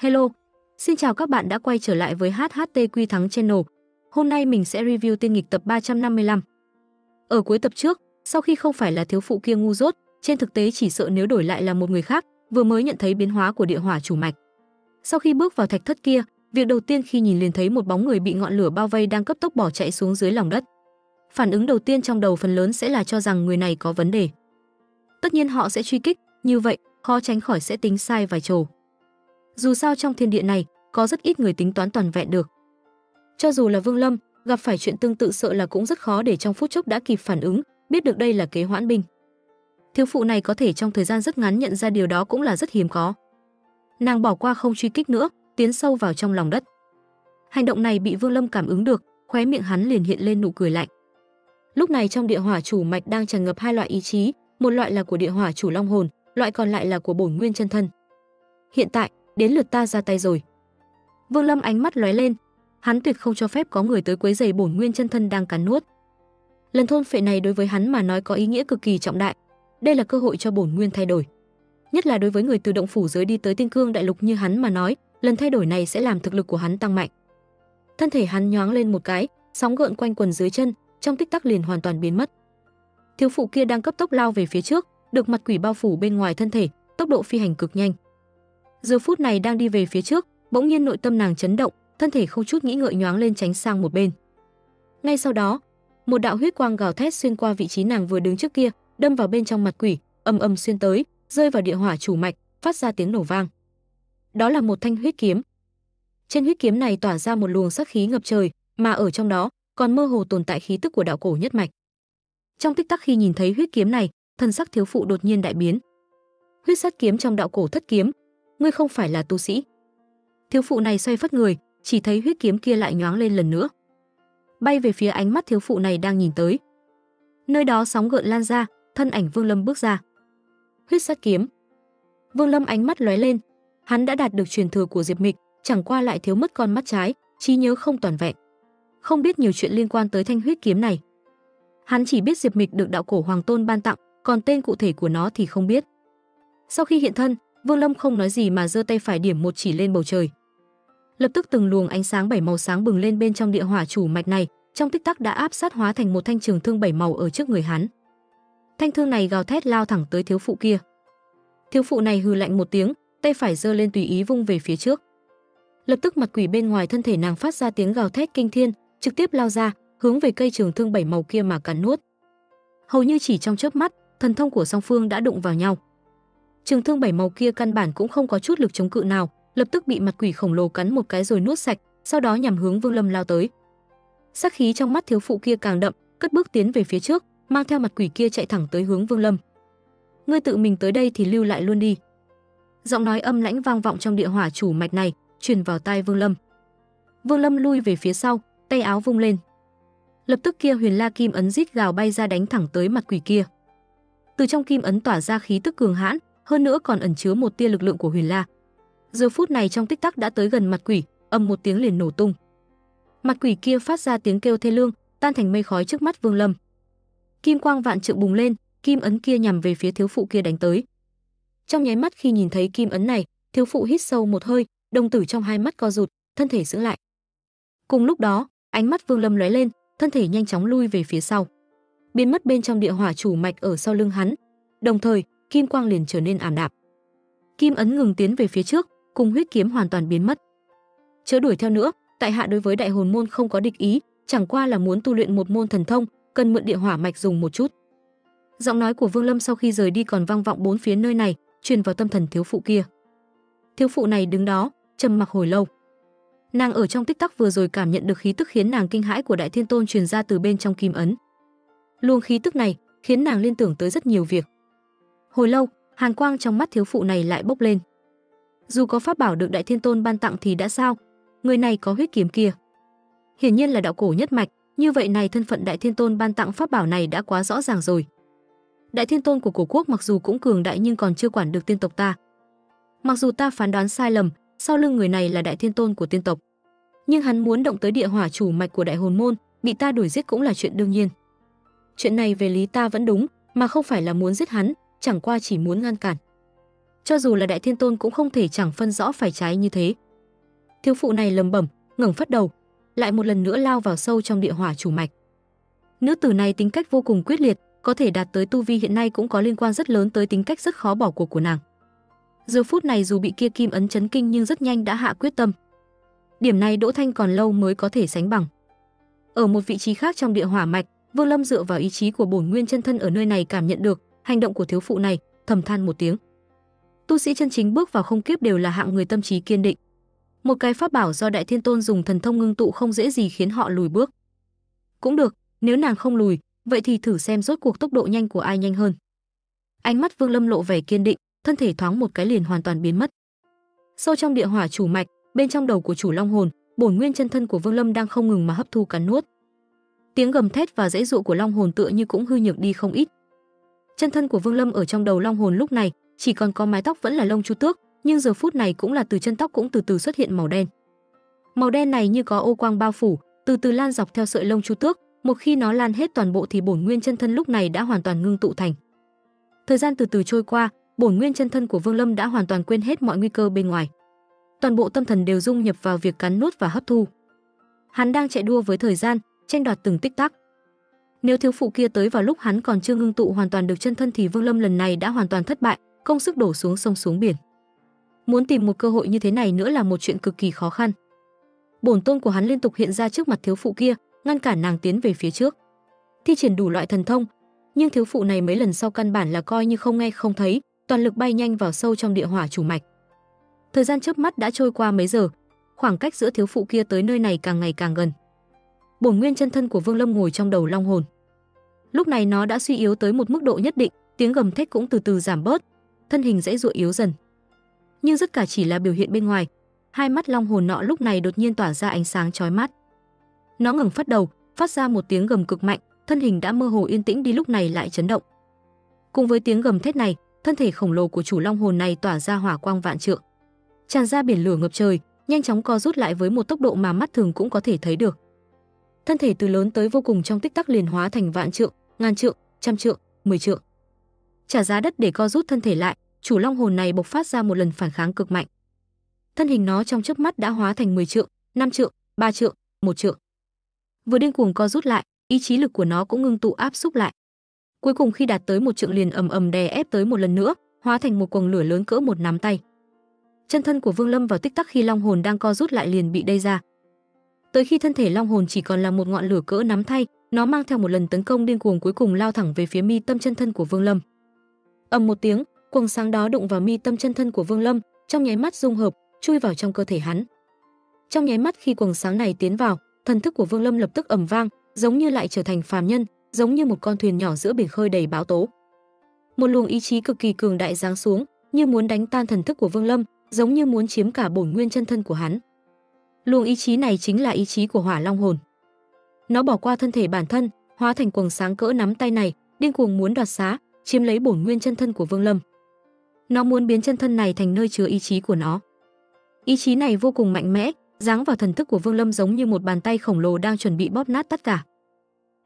Hello, xin chào các bạn đã quay trở lại với HHT Quy Thắng Channel. Hôm nay mình sẽ review tiên nghịch tập 355. Ở cuối tập trước, sau khi không phải là thiếu phụ kia ngu dốt, trên thực tế chỉ sợ nếu đổi lại là một người khác, vừa mới nhận thấy biến hóa của địa hỏa chủ mạch. Sau khi bước vào thạch thất kia, việc đầu tiên khi nhìn liền thấy một bóng người bị ngọn lửa bao vây đang cấp tốc bỏ chạy xuống dưới lòng đất. Phản ứng đầu tiên trong đầu phần lớn sẽ là cho rằng người này có vấn đề. Tất nhiên họ sẽ truy kích, như vậy khó tránh khỏi sẽ tính sai vài trồ. Dù sao trong thiên địa này, có rất ít người tính toán toàn vẹn được. Cho dù là Vương Lâm, gặp phải chuyện tương tự sợ là cũng rất khó để trong phút chốc đã kịp phản ứng, biết được đây là kế hoãn binh. Thiếu phụ này có thể trong thời gian rất ngắn nhận ra điều đó cũng là rất hiếm có. Nàng bỏ qua không truy kích nữa, tiến sâu vào trong lòng đất. Hành động này bị Vương Lâm cảm ứng được, khóe miệng hắn liền hiện lên nụ cười lạnh. Lúc này trong địa hỏa chủ mạch đang tràn ngập hai loại ý chí, một loại là của địa hỏa chủ long hồn, loại còn lại là của bổn nguyên chân thân. Hiện tại, đến lượt ta ra tay rồi. Vương Lâm ánh mắt lóe lên, hắn tuyệt không cho phép có người tới quấy rầy bổn nguyên chân thân đang cắn nuốt. Lần thôn phệ này đối với hắn mà nói có ý nghĩa cực kỳ trọng đại, đây là cơ hội cho bổn nguyên thay đổi. Nhất là đối với người từ động phủ giới đi tới Tinh Cương đại lục như hắn mà nói, lần thay đổi này sẽ làm thực lực của hắn tăng mạnh. Thân thể hắn nhoáng lên một cái, sóng gợn quanh quần dưới chân, trong tích tắc liền hoàn toàn biến mất. Thiếu phụ kia đang cấp tốc lao về phía trước, được mặt quỷ bao phủ bên ngoài thân thể, tốc độ phi hành cực nhanh. Giờ phút này đang đi về phía trước, bỗng nhiên nội tâm nàng chấn động, thân thể không chút nghĩ ngợi nhoáng lên tránh sang một bên. Ngay sau đó, một đạo huyết quang gào thét xuyên qua vị trí nàng vừa đứng trước kia, đâm vào bên trong mặt quỷ, âm âm xuyên tới, rơi vào địa hỏa chủ mạch, phát ra tiếng nổ vang. Đó là một thanh huyết kiếm. Trên huyết kiếm này tỏa ra một luồng sát khí ngập trời, mà ở trong đó còn mơ hồ tồn tại khí tức của đạo cổ nhất mạch. Trong tích tắc khi nhìn thấy huyết kiếm này, thân sắc thiếu phụ đột nhiên đại biến. Huyết sát kiếm trong đạo cổ thất kiếm, ngươi không phải là tu sĩ. Thiếu phụ này xoay phất người, chỉ thấy huyết kiếm kia lại nhoáng lên lần nữa. Bay về phía ánh mắt thiếu phụ này đang nhìn tới. Nơi đó sóng gợn lan ra, thân ảnh Vương Lâm bước ra. Huyết sát kiếm. Vương Lâm ánh mắt lóe lên, hắn đã đạt được truyền thừa của Diệp Mịch, chẳng qua lại thiếu mất con mắt trái, trí nhớ không toàn vẹn. Không biết nhiều chuyện liên quan tới thanh huyết kiếm này. Hắn chỉ biết Diệp Mịch được đạo cổ hoàng tôn ban tặng, còn tên cụ thể của nó thì không biết. Sau khi hiện thân, Vương Lâm không nói gì mà giơ tay phải điểm một chỉ lên bầu trời. Lập tức từng luồng ánh sáng bảy màu sáng bừng lên bên trong địa hỏa chủ mạch này, trong tích tắc đã áp sát hóa thành một thanh trường thương bảy màu ở trước người hắn. Thanh thương này gào thét lao thẳng tới thiếu phụ kia. Thiếu phụ này hừ lạnh một tiếng, tay phải giơ lên tùy ý vung về phía trước. Lập tức mặt quỷ bên ngoài thân thể nàng phát ra tiếng gào thét kinh thiên, trực tiếp lao ra, hướng về cây trường thương bảy màu kia mà cắn nuốt. Hầu như chỉ trong chớp mắt, thần thông của song phương đã đụng vào nhau. Trường thương bảy màu kia căn bản cũng không có chút lực chống cự nào, lập tức bị mặt quỷ khổng lồ cắn một cái rồi nuốt sạch, sau đó nhằm hướng Vương Lâm lao tới. Sắc khí trong mắt thiếu phụ kia càng đậm, cất bước tiến về phía trước, mang theo mặt quỷ kia chạy thẳng tới hướng Vương Lâm. Ngươi tự mình tới đây thì lưu lại luôn đi. Giọng nói âm lãnh vang vọng trong địa hỏa chủ mạch này, truyền vào tai Vương Lâm. Vương Lâm lui về phía sau, tay áo vung lên. Lập tức kia Huyền La Kim ấn rít gào bay ra đánh thẳng tới mặt quỷ kia. Từ trong kim ấn tỏa ra khí tức cường hãn, hơn nữa còn ẩn chứa một tia lực lượng của Huyền La. Giờ phút này trong tích tắc đã tới gần mặt quỷ, âm một tiếng liền nổ tung. Mặt quỷ kia phát ra tiếng kêu thê lương, tan thành mây khói trước mắt Vương Lâm. Kim quang vạn trượng bùng lên, kim ấn kia nhằm về phía thiếu phụ kia đánh tới. Trong nháy mắt khi nhìn thấy kim ấn này, thiếu phụ hít sâu một hơi, đồng tử trong hai mắt co rụt, thân thể sững lại. Cùng lúc đó, ánh mắt Vương Lâm lóe lên, thân thể nhanh chóng lui về phía sau, biến mất bên trong địa hỏa chủ mạch ở sau lưng hắn. Đồng thời, kim quang liền trở nên ảm đạm. Kim ấn ngừng tiến về phía trước, cùng huyết kiếm hoàn toàn biến mất. Chớ đuổi theo nữa, tại hạ đối với đại hồn môn không có địch ý, chẳng qua là muốn tu luyện một môn thần thông, cần mượn địa hỏa mạch dùng một chút. Giọng nói của Vương Lâm sau khi rời đi còn vang vọng bốn phía nơi này, truyền vào tâm thần thiếu phụ kia. Thiếu phụ này đứng đó, trầm mặc hồi lâu. Nàng ở trong tích tắc vừa rồi cảm nhận được khí tức khiến nàng kinh hãi của Đại Thiên Tôn truyền ra từ bên trong kim ấn. Luồng khí tức này khiến nàng liên tưởng tới rất nhiều việc. Hồi lâu, hàn quang trong mắt thiếu phụ này lại bốc lên. Dù có pháp bảo được Đại Thiên Tôn ban tặng thì đã sao, người này có huyết kiếm kia. Hiển nhiên là đạo cổ nhất mạch, như vậy này thân phận Đại Thiên Tôn ban tặng pháp bảo này đã quá rõ ràng rồi. Đại Thiên Tôn của cổ quốc mặc dù cũng cường đại nhưng còn chưa quản được tiên tộc ta. Mặc dù ta phán đoán sai lầm, sau lưng người này là Đại Thiên Tôn của tiên tộc, nhưng hắn muốn động tới địa hỏa chủ mạch của Đại Hồn môn, bị ta đuổi giết cũng là chuyện đương nhiên. Chuyện này về lý ta vẫn đúng, mà không phải là muốn giết hắn, chẳng qua chỉ muốn ngăn cản. cho dù là đại thiên tôn cũng không thể chẳng phân rõ phải trái như thế. Thiếu phụ này lầm bẩm, ngẩng phát đầu, lại một lần nữa lao vào sâu trong địa hỏa chủ mạch. Nữ tử này tính cách vô cùng quyết liệt, có thể đạt tới tu vi hiện nay cũng có liên quan rất lớn tới tính cách rất khó bỏ cuộc của nàng. Giờ phút này dù bị kia kim ấn chấn kinh nhưng rất nhanh đã hạ quyết tâm. Điểm này Đỗ Thanh còn lâu mới có thể sánh bằng. Ở một vị trí khác trong địa hỏa mạch, Vương Lâm dựa vào ý chí của bổn nguyên chân thân ở nơi này cảm nhận được hành động của thiếu phụ này, thầm than một tiếng. Tu sĩ chân chính bước vào không kiếp đều là hạng người tâm trí kiên định. Một cái pháp bảo do Đại Thiên Tôn dùng thần thông ngưng tụ không dễ gì khiến họ lùi bước. Cũng được, nếu nàng không lùi, vậy thì thử xem rốt cuộc tốc độ nhanh của ai nhanh hơn. Ánh mắt Vương Lâm lộ vẻ kiên định, thân thể thoáng một cái liền hoàn toàn biến mất. Sâu trong địa hỏa chủ mạch, bên trong đầu của chủ long hồn, bổn nguyên chân thân của Vương Lâm đang không ngừng mà hấp thu cắn nuốt. Tiếng gầm thét và dãy dụ của long hồn tựa như cũng hư nhược đi không ít. Chân thân của Vương Lâm ở trong đầu long hồn lúc này chỉ còn có mái tóc vẫn là lông chu tước, nhưng giờ phút này cũng là từ chân tóc cũng từ từ xuất hiện màu đen. Màu đen này như có ô quang bao phủ, từ từ lan dọc theo sợi lông chu tước, một khi nó lan hết toàn bộ thì bổn nguyên chân thân lúc này đã hoàn toàn ngưng tụ thành. Thời gian từ từ trôi qua, bổn nguyên chân thân của Vương Lâm đã hoàn toàn quên hết mọi nguy cơ bên ngoài. Toàn bộ tâm thần đều dung nhập vào việc cắn nuốt và hấp thu. Hắn đang chạy đua với thời gian, tranh đoạt từng tích tắc. Nếu thiếu phụ kia tới vào lúc hắn còn chưa ngưng tụ hoàn toàn được chân thân thì Vương Lâm lần này đã hoàn toàn thất bại, công sức đổ xuống sông xuống biển. Muốn tìm một cơ hội như thế này nữa là một chuyện cực kỳ khó khăn. Bổn tôn của hắn liên tục hiện ra trước mặt thiếu phụ kia, ngăn cản nàng tiến về phía trước. Thi triển đủ loại thần thông, nhưng thiếu phụ này mấy lần sau căn bản là coi như không nghe không thấy, toàn lực bay nhanh vào sâu trong địa hỏa chủ mạch. Thời gian chớp mắt đã trôi qua mấy giờ, khoảng cách giữa thiếu phụ kia tới nơi này càng ngày càng gần. Bổn nguyên chân thân của Vương Lâm ngồi trong đầu long hồn. Lúc này nó đã suy yếu tới một mức độ nhất định, tiếng gầm thét cũng từ từ giảm bớt, thân hình dãy dụa yếu dần. Nhưng tất cả chỉ là biểu hiện bên ngoài, hai mắt long hồn nọ lúc này đột nhiên tỏa ra ánh sáng chói mắt. Nó ngẩng phát đầu, phát ra một tiếng gầm cực mạnh, thân hình đã mơ hồ yên tĩnh đi lúc này lại chấn động. Cùng với tiếng gầm thét này, thân thể khổng lồ của chủ long hồn này tỏa ra hỏa quang vạn trượng. Tràn ra biển lửa ngập trời, nhanh chóng co rút lại với một tốc độ mà mắt thường cũng có thể thấy được. Thân thể từ lớn tới vô cùng trong tích tắc liền hóa thành vạn trượng, ngàn trượng, trăm trượng, mười trượng. Trả giá đất để co rút thân thể lại, chủ long hồn này bộc phát ra một lần phản kháng cực mạnh. Thân hình nó trong chớp mắt đã hóa thành 10 trượng, 5 trượng, 3 trượng, 1 trượng. Vừa điên cuồng co rút lại, ý chí lực của nó cũng ngưng tụ áp xúc lại. Cuối cùng khi đạt tới một trượng liền ầm ầm đè ép tới một lần nữa, hóa thành một quầng lửa lớn cỡ một nắm tay. Chân thân của Vương Lâm vào tích tắc khi long hồn đang co rút lại liền bị đây ra. Tới khi thân thể long hồn chỉ còn là một ngọn lửa cỡ nắm thay, nó mang theo một lần tấn công điên cuồng cuối cùng lao thẳng về phía mi tâm chân thân của Vương Lâm. ầm một tiếng, quầng sáng đó đụng vào mi tâm chân thân của Vương Lâm, trong nháy mắt dung hợp, chui vào trong cơ thể hắn. Trong nháy mắt khi quầng sáng này tiến vào, thần thức của Vương Lâm lập tức ầm vang, giống như lại trở thành phàm nhân, giống như một con thuyền nhỏ giữa biển khơi đầy bão tố. Một luồng ý chí cực kỳ cường đại giáng xuống, như muốn đánh tan thần thức của Vương Lâm, giống như muốn chiếm cả bổn nguyên chân thân của hắn. Luồng ý chí này chính là ý chí của Hỏa Long hồn. Nó bỏ qua thân thể bản thân, hóa thành quầng sáng cỡ nắm tay này, điên cuồng muốn đoạt xá, chiếm lấy bổn nguyên chân thân của Vương Lâm. Nó muốn biến chân thân này thành nơi chứa ý chí của nó. Ý chí này vô cùng mạnh mẽ, giáng vào thần thức của Vương Lâm giống như một bàn tay khổng lồ đang chuẩn bị bóp nát tất cả.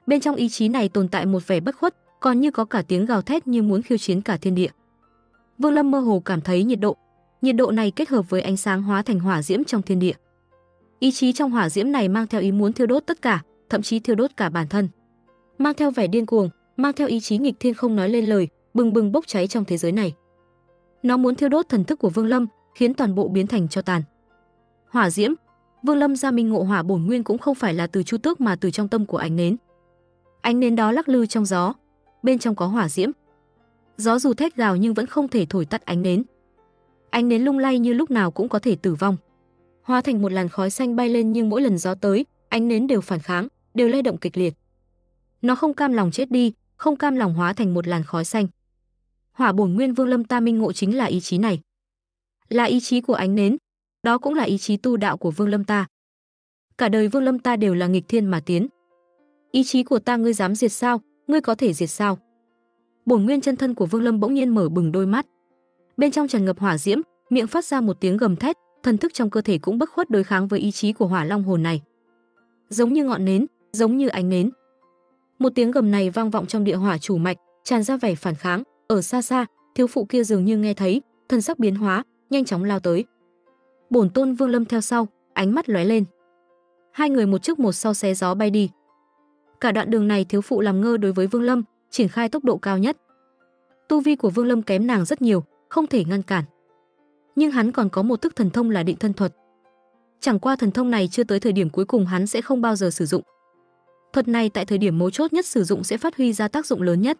Bên trong ý chí này tồn tại một vẻ bất khuất, còn như có cả tiếng gào thét như muốn khiêu chiến cả thiên địa. Vương Lâm mơ hồ cảm thấy nhiệt độ, nhiệt độ này kết hợp với ánh sáng hóa thành hỏa diễm trong thiên địa. Ý chí trong hỏa diễm này mang theo ý muốn thiêu đốt tất cả, thậm chí thiêu đốt cả bản thân. Mang theo vẻ điên cuồng, mang theo ý chí nghịch thiên không nói lên lời, bừng bừng bốc cháy trong thế giới này. Nó muốn thiêu đốt thần thức của Vương Lâm, khiến toàn bộ biến thành cho tàn. Hỏa diễm, Vương Lâm ra minh ngộ hỏa bổn nguyên cũng không phải là từ chu tước mà từ trong tâm của ánh nến. Ánh nến đó lắc lư trong gió, bên trong có hỏa diễm. Gió dù thét gào nhưng vẫn không thể thổi tắt ánh nến. Ánh nến lung lay như lúc nào cũng có thể tử vong. Hóa thành một làn khói xanh bay lên nhưng mỗi lần gió tới, ánh nến đều phản kháng, đều lay động kịch liệt. Nó không cam lòng chết đi, không cam lòng hóa thành một làn khói xanh. Hỏa bổn nguyên Vương Lâm ta minh ngộ chính là ý chí này. Là ý chí của ánh nến, đó cũng là ý chí tu đạo của Vương Lâm ta. Cả đời Vương Lâm ta đều là nghịch thiên mà tiến. Ý chí của ta ngươi dám diệt sao, ngươi có thể diệt sao? Bổn nguyên chân thân của Vương Lâm bỗng nhiên mở bừng đôi mắt. Bên trong tràn ngập hỏa diễm, miệng phát ra một tiếng gầm thét, thần thức trong cơ thể cũng bất khuất đối kháng với ý chí của Hỏa Long hồn này. Giống như ngọn nến, giống như ánh nến. Một tiếng gầm này vang vọng trong địa hỏa chủ mạch, tràn ra vẻ phản kháng, ở xa xa, thiếu phụ kia dường như nghe thấy, thân sắc biến hóa, nhanh chóng lao tới. Bổn tôn Vương Lâm theo sau, ánh mắt lóe lên. Hai người một trước một sau xé gió bay đi. Cả đoạn đường này thiếu phụ làm ngơ đối với Vương Lâm, triển khai tốc độ cao nhất. Tu vi của Vương Lâm kém nàng rất nhiều, không thể ngăn cản. Nhưng hắn còn có một thức thần thông là định thân thuật. Chẳng qua thần thông này chưa tới thời điểm cuối cùng hắn sẽ không bao giờ sử dụng. Thuật này tại thời điểm mấu chốt nhất sử dụng sẽ phát huy ra tác dụng lớn nhất.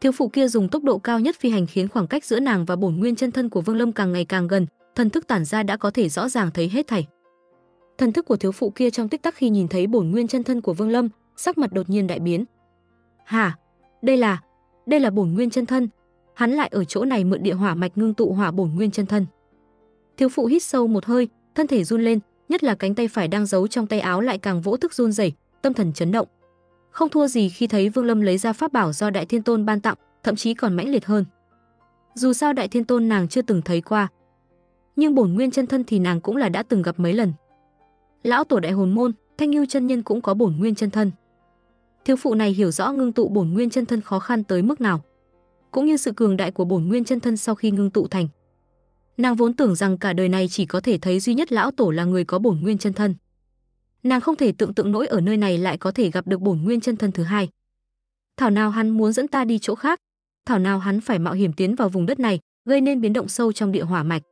Thiếu phụ kia dùng tốc độ cao nhất phi hành khiến khoảng cách giữa nàng và bổn nguyên chân thân của Vương Lâm càng ngày càng gần, thần thức tản ra đã có thể rõ ràng thấy hết thảy. Thần thức của thiếu phụ kia trong tích tắc khi nhìn thấy bổn nguyên chân thân của Vương Lâm, sắc mặt đột nhiên đại biến. "Hả? Đây là, đây là bổn nguyên chân thân?" Hắn lại ở chỗ này mượn địa hỏa mạch ngưng tụ hỏa bổn nguyên chân thân. Thiếu phụ hít sâu một hơi, thân thể run lên, nhất là cánh tay phải đang giấu trong tay áo lại càng vỗ thức run rẩy, tâm thần chấn động. Không thua gì khi thấy Vương Lâm lấy ra pháp bảo do Đại Thiên Tôn ban tặng, thậm chí còn mãnh liệt hơn. Dù sao Đại Thiên Tôn nàng chưa từng thấy qua, nhưng bổn nguyên chân thân thì nàng cũng là đã từng gặp mấy lần. Lão tổ đại hồn môn, Thanh Nưu chân nhân cũng có bổn nguyên chân thân. Thiếu phụ này hiểu rõ ngưng tụ bổn nguyên chân thân khó khăn tới mức nào, cũng như sự cường đại của bổn nguyên chân thân sau khi ngưng tụ thành. Nàng vốn tưởng rằng cả đời này chỉ có thể thấy duy nhất lão tổ là người có bổn nguyên chân thân. Nàng không thể tưởng tượng nổi ở nơi này lại có thể gặp được bổn nguyên chân thân thứ hai. Thảo nào hắn muốn dẫn ta đi chỗ khác, thảo nào hắn phải mạo hiểm tiến vào vùng đất này, gây nên biến động sâu trong địa hỏa mạch.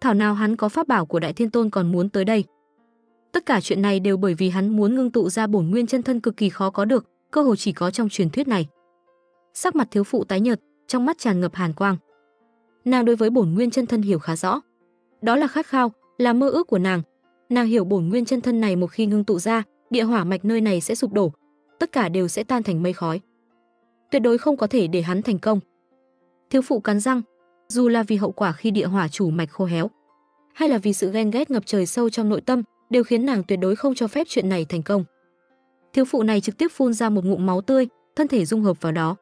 Thảo nào hắn có pháp bảo của Đại Thiên Tôn còn muốn tới đây. Tất cả chuyện này đều bởi vì hắn muốn ngưng tụ ra bổn nguyên chân thân cực kỳ khó có được, cơ hội chỉ có trong truyền thuyết này. Sắc mặt thiếu phụ tái nhợt, trong mắt tràn ngập hàn quang. Nàng đối với bổn nguyên chân thân hiểu khá rõ. Đó là khát khao, là mơ ước của nàng. Nàng hiểu bổn nguyên chân thân này một khi ngưng tụ ra, địa hỏa mạch nơi này sẽ sụp đổ, tất cả đều sẽ tan thành mây khói. Tuyệt đối không có thể để hắn thành công. Thiếu phụ cắn răng, dù là vì hậu quả khi địa hỏa chủ mạch khô héo, hay là vì sự ghen ghét ngập trời sâu trong nội tâm, đều khiến nàng tuyệt đối không cho phép chuyện này thành công. Thiếu phụ này trực tiếp phun ra một ngụm máu tươi, thân thể dung hợp vào đó.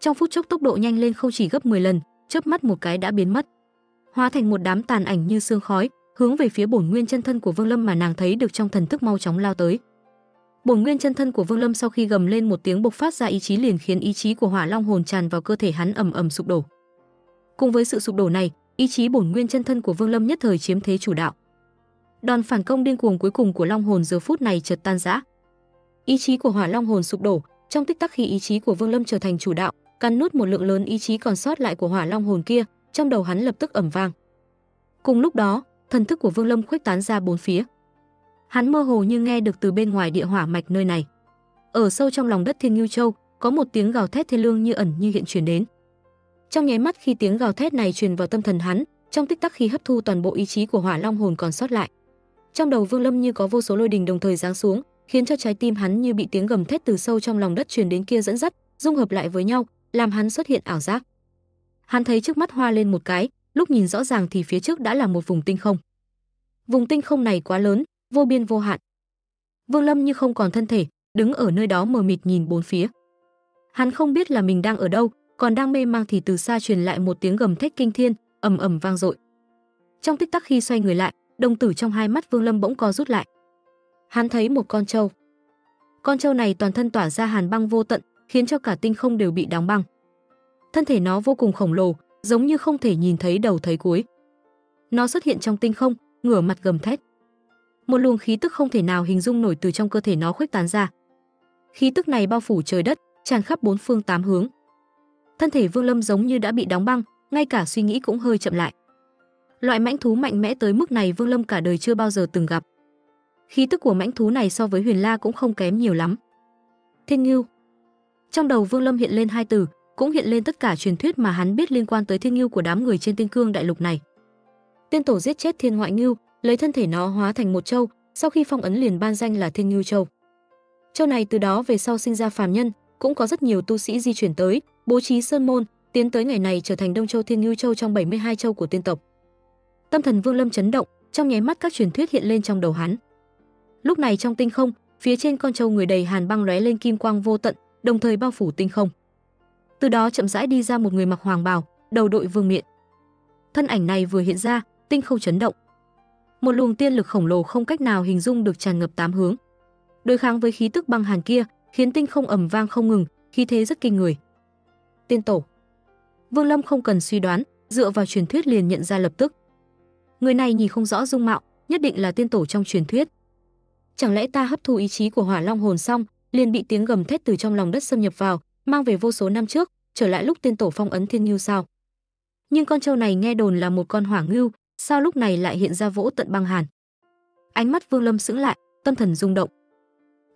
Trong phút chốc tốc độ nhanh lên không chỉ gấp 10 lần, chớp mắt một cái đã biến mất, hóa thành một đám tàn ảnh như sương khói, hướng về phía bổn nguyên chân thân của Vương Lâm mà nàng thấy được trong thần thức mau chóng lao tới. Bổn nguyên chân thân của Vương Lâm sau khi gầm lên một tiếng bộc phát ra ý chí liền khiến ý chí của Hỏa Long hồn tràn vào cơ thể hắn ầm ầm sụp đổ. Cùng với sự sụp đổ này, ý chí bổn nguyên chân thân của Vương Lâm nhất thời chiếm thế chủ đạo. Đòn phản công điên cuồng cuối cùng của Long hồn giờ phút này chợt tan rã. Ý chí của Hỏa Long hồn sụp đổ, trong tích tắc khi ý chí của Vương Lâm trở thành chủ đạo, cắn nuốt một lượng lớn ý chí còn sót lại của Hỏa Long hồn kia, trong đầu hắn lập tức ầm vang. Cùng lúc đó, thần thức của Vương Lâm khuếch tán ra bốn phía. Hắn mơ hồ như nghe được từ bên ngoài địa hỏa mạch nơi này. Ở sâu trong lòng đất Thiên Ngưu Châu, có một tiếng gào thét thiên lương như ẩn như hiện truyền đến. Trong nháy mắt khi tiếng gào thét này truyền vào tâm thần hắn, trong tích tắc khi hấp thu toàn bộ ý chí của Hỏa Long hồn còn sót lại. Trong đầu Vương Lâm như có vô số lôi đình đồng thời giáng xuống, khiến cho trái tim hắn như bị tiếng gầm thét từ sâu trong lòng đất truyền đến kia dẫn dắt, dung hợp lại với nhau, làm hắn xuất hiện ảo giác. Hắn thấy trước mắt hoa lên một cái, lúc nhìn rõ ràng thì phía trước đã là một vùng tinh không. Vùng tinh không này quá lớn, vô biên vô hạn. Vương Lâm như không còn thân thể, đứng ở nơi đó mờ mịt nhìn bốn phía. Hắn không biết là mình đang ở đâu, còn đang mê mang thì từ xa truyền lại một tiếng gầm thét kinh thiên, ầm ầm vang dội. Trong tích tắc khi xoay người lại, đồng tử trong hai mắt Vương Lâm bỗng co rút lại. Hắn thấy một con trâu. Con trâu này toàn thân tỏa ra hàn băng vô tận, khiến cho cả tinh không đều bị đóng băng. Thân thể nó vô cùng khổng lồ, giống như không thể nhìn thấy đầu thấy cuối. Nó xuất hiện trong tinh không, ngửa mặt gầm thét. Một luồng khí tức không thể nào hình dung nổi từ trong cơ thể nó khuếch tán ra. Khí tức này bao phủ trời đất, tràn khắp bốn phương tám hướng. Thân thể Vương Lâm giống như đã bị đóng băng, ngay cả suy nghĩ cũng hơi chậm lại. Loại mãnh thú mạnh mẽ tới mức này Vương Lâm cả đời chưa bao giờ từng gặp. Khí tức của mãnh thú này so với Huyền La cũng không kém nhiều lắm. Thiên Ngưu. Trong đầu Vương Lâm hiện lên hai từ, cũng hiện lên tất cả truyền thuyết mà hắn biết liên quan tới Thiên Ngưu của đám người trên Tinh Cương đại lục này. Tiên tổ giết chết Thiên Ngoại Ngưu, lấy thân thể nó hóa thành một châu, sau khi phong ấn liền ban danh là Thiên Ngưu Châu. Châu này từ đó về sau sinh ra phàm nhân, cũng có rất nhiều tu sĩ di chuyển tới, bố trí sơn môn, tiến tới ngày này trở thành Đông Châu Thiên Ngưu Châu trong 72 châu của tiên tộc. Tâm thần Vương Lâm chấn động, trong nháy mắt các truyền thuyết hiện lên trong đầu hắn. Lúc này trong tinh không, phía trên con châu người đầy hàn băng lóe lên kim quang vô tận, đồng thời bao phủ tinh không. Từ đó chậm rãi đi ra một người mặc hoàng bào, đầu đội vương miện. Thân ảnh này vừa hiện ra, tinh không chấn động. Một luồng tiên lực khổng lồ không cách nào hình dung được tràn ngập tám hướng. Đối kháng với khí tức băng hàn kia, khiến tinh không ầm vang không ngừng, khí thế rất kinh người. Tiên tổ. Vương Lâm không cần suy đoán, dựa vào truyền thuyết liền nhận ra lập tức. Người này nhìn không rõ dung mạo, nhất định là tiên tổ trong truyền thuyết. Chẳng lẽ ta hấp thu ý chí của Hỏa Long hồn xong, liền bị tiếng gầm thét từ trong lòng đất xâm nhập vào, mang về vô số năm trước, trở lại lúc tiên tổ phong ấn thiên ngưu sao? Nhưng con trâu này nghe đồn là một con hỏa ngưu, sao lúc này lại hiện ra vỗ tận băng hàn? Ánh mắt Vương Lâm sững lại, tâm thần rung động.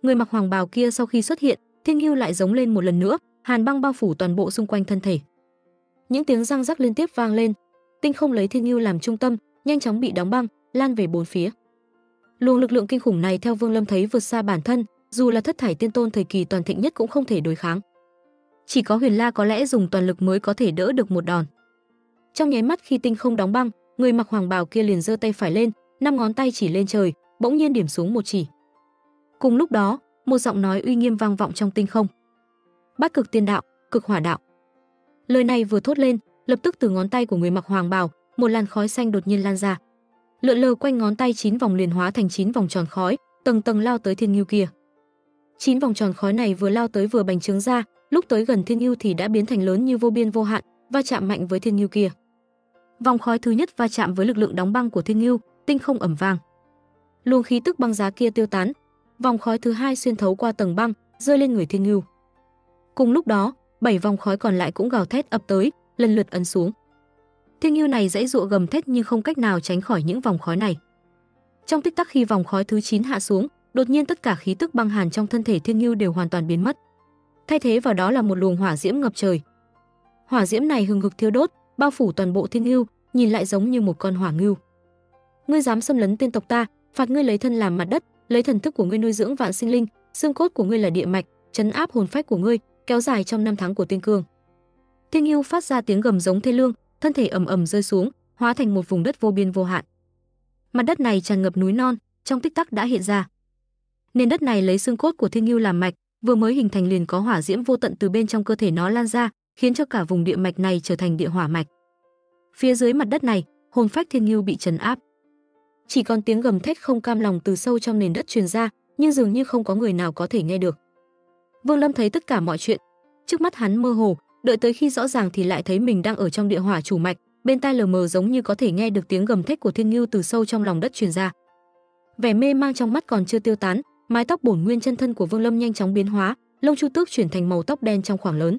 Người mặc hoàng bào kia sau khi xuất hiện, thiên ngưu lại giống lên một lần nữa, hàn băng bao phủ toàn bộ xung quanh thân thể. Những tiếng răng rắc liên tiếp vang lên, tinh không lấy thiên ngưu làm trung tâm, nhanh chóng bị đóng băng, lan về bốn phía. Luồng lực lượng kinh khủng này theo Vương Lâm thấy vượt xa bản thân, dù là thất thải tiên tôn thời kỳ toàn thịnh nhất cũng không thể đối kháng. Chỉ có Huyền La có lẽ dùng toàn lực mới có thể đỡ được một đòn. Trong nháy mắt khi tinh không đóng băng, người mặc hoàng bào kia liền giơ tay phải lên, năm ngón tay chỉ lên trời, bỗng nhiên điểm xuống một chỉ. Cùng lúc đó, một giọng nói uy nghiêm vang vọng trong tinh không. Bát cực tiên đạo, cực hỏa đạo. Lời này vừa thốt lên, lập tức từ ngón tay của người mặc hoàng bào, một làn khói xanh đột nhiên lan ra. Lượn lờ quanh ngón tay chín vòng liền hóa thành chín vòng tròn khói, tầng tầng lao tới thiên ngưu kia. Chín vòng tròn khói này vừa lao tới vừa bành trướng ra, lúc tới gần thiên ngưu thì đã biến thành lớn như vô biên vô hạn, va chạm mạnh với thiên ngưu kia. Vòng khói thứ nhất va chạm với lực lượng đóng băng của thiên ngưu, tinh không ẩm vang. Luồng khí tức băng giá kia tiêu tán, vòng khói thứ hai xuyên thấu qua tầng băng, rơi lên người thiên ngưu. Cùng lúc đó, bảy vòng khói còn lại cũng gào thét ập tới, lần lượt ấn xuống. Thiên ngưu này dãy dụa gầm thét nhưng không cách nào tránh khỏi những vòng khói này. Trong tích tắc khi vòng khói thứ 9 hạ xuống, đột nhiên tất cả khí tức băng hàn trong thân thể Thiên Ngưu đều hoàn toàn biến mất. Thay thế vào đó là một luồng hỏa diễm ngập trời. Hỏa diễm này hừng hực thiêu đốt, bao phủ toàn bộ Thiên Ngưu, nhìn lại giống như một con hỏa ngưu. Ngươi dám xâm lấn tiên tộc ta, phạt ngươi lấy thân làm mặt đất, lấy thần thức của ngươi nuôi dưỡng vạn sinh linh, xương cốt của ngươi là địa mạch, chấn áp hồn phách của ngươi, kéo dài trong năm tháng của tiên cương. Thiên Ngưu phát ra tiếng gầm giống thê lương, thân thể ầm ầm rơi xuống, hóa thành một vùng đất vô biên vô hạn. Mặt đất này tràn ngập núi non, trong tích tắc đã hiện ra. Nền đất này lấy xương cốt của thiên ngưu làm mạch, vừa mới hình thành liền có hỏa diễm vô tận từ bên trong cơ thể nó lan ra, khiến cho cả vùng địa mạch này trở thành địa hỏa mạch. Phía dưới mặt đất này, hồn phách thiên ngưu bị trấn áp. Chỉ còn tiếng gầm thét không cam lòng từ sâu trong nền đất truyền ra, nhưng dường như không có người nào có thể nghe được. Vương Lâm thấy tất cả mọi chuyện, trước mắt hắn mơ hồ, đợi tới khi rõ ràng thì lại thấy mình đang ở trong địa hỏa chủ mạch, bên tai lờ mờ giống như có thể nghe được tiếng gầm thét của thiên ngưu từ sâu trong lòng đất truyền ra. Vẻ mê mang trong mắt còn chưa tiêu tán, mái tóc bổn nguyên chân thân của Vương Lâm nhanh chóng biến hóa, lông chu tước chuyển thành màu tóc đen trong khoảng lớn.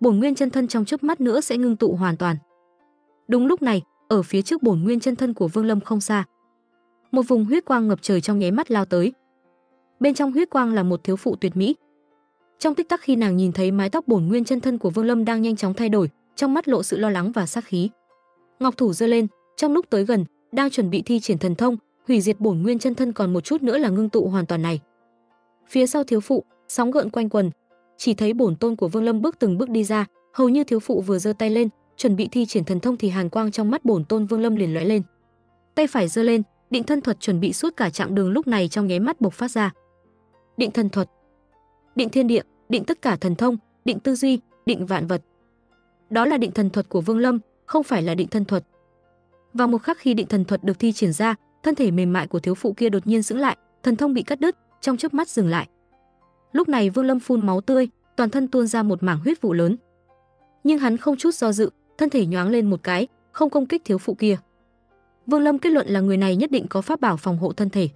Bổn nguyên chân thân trong chớp mắt nữa sẽ ngưng tụ hoàn toàn. Đúng lúc này, ở phía trước bổn nguyên chân thân của Vương Lâm không xa, một vùng huyết quang ngập trời trong nháy mắt lao tới. Bên trong huyết quang là một thiếu phụ tuyệt mỹ. Trong tích tắc khi nàng nhìn thấy mái tóc bổn nguyên chân thân của Vương Lâm đang nhanh chóng thay đổi, trong mắt lộ sự lo lắng và sát khí. Ngọc thủ giơ lên, trong lúc tới gần, đang chuẩn bị thi triển thần thông, hủy diệt bổn nguyên chân thân còn một chút nữa là ngưng tụ hoàn toàn này. Phía sau thiếu phụ, sóng gợn quanh quần, chỉ thấy bổn tôn của Vương Lâm bước từng bước đi ra, hầu như thiếu phụ vừa giơ tay lên, chuẩn bị thi triển thần thông thì hàn quang trong mắt bổn tôn Vương Lâm liền lóe lên. Tay phải giơ lên, định thân thuật chuẩn bị suốt cả chặng đường lúc này trong nháy mắt bộc phát ra. Định thần thuật, định thiên địa, định tất cả thần thông, định tư duy, định vạn vật. Đó là định thần thuật của Vương Lâm, không phải là định thân thuật. Vào một khắc khi định thần thuật được thi triển ra, thân thể mềm mại của thiếu phụ kia đột nhiên dựng lại, thần thông bị cắt đứt, trong chớp mắt dừng lại. Lúc này Vương Lâm phun máu tươi, toàn thân tuôn ra một mảng huyết vụ lớn. Nhưng hắn không chút do dự, thân thể nhoáng lên một cái, không công kích thiếu phụ kia. Vương Lâm kết luận là người này nhất định có pháp bảo phòng hộ thân thể.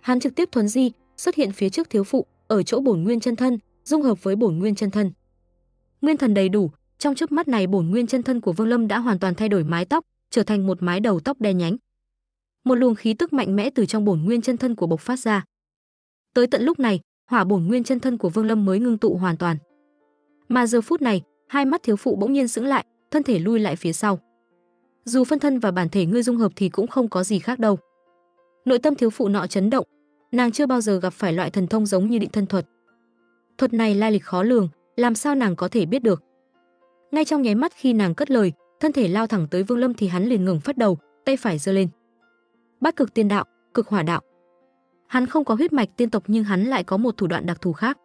Hắn trực tiếp thuấn di, xuất hiện phía trước thiếu phụ, ở chỗ bổn nguyên chân thân, dung hợp với bổn nguyên chân thân. Nguyên thần đầy đủ, trong chớp mắt này bổn nguyên chân thân của Vương Lâm đã hoàn toàn thay đổi mái tóc, trở thành một mái đầu tóc đen nhánh. Một luồng khí tức mạnh mẽ từ trong bổn nguyên chân thân của bộc phát ra. Tới tận lúc này, hỏa bổn nguyên chân thân của Vương Lâm mới ngưng tụ hoàn toàn. Mà giờ phút này, hai mắt thiếu phụ bỗng nhiên sững lại, thân thể lui lại phía sau. Dù phân thân và bản thể ngươi dung hợp thì cũng không có gì khác đâu. Nội tâm thiếu phụ nọ chấn động, nàng chưa bao giờ gặp phải loại thần thông giống như định thân thuật. Thuật này lai lịch khó lường, làm sao nàng có thể biết được? Ngay trong nháy mắt khi nàng cất lời, thân thể lao thẳng tới Vương Lâm thì hắn liền ngừng phát đầu, tay phải giơ lên. Bát cực tiên đạo, cực hỏa đạo. Hắn không có huyết mạch tiên tộc nhưng hắn lại có một thủ đoạn đặc thù khác.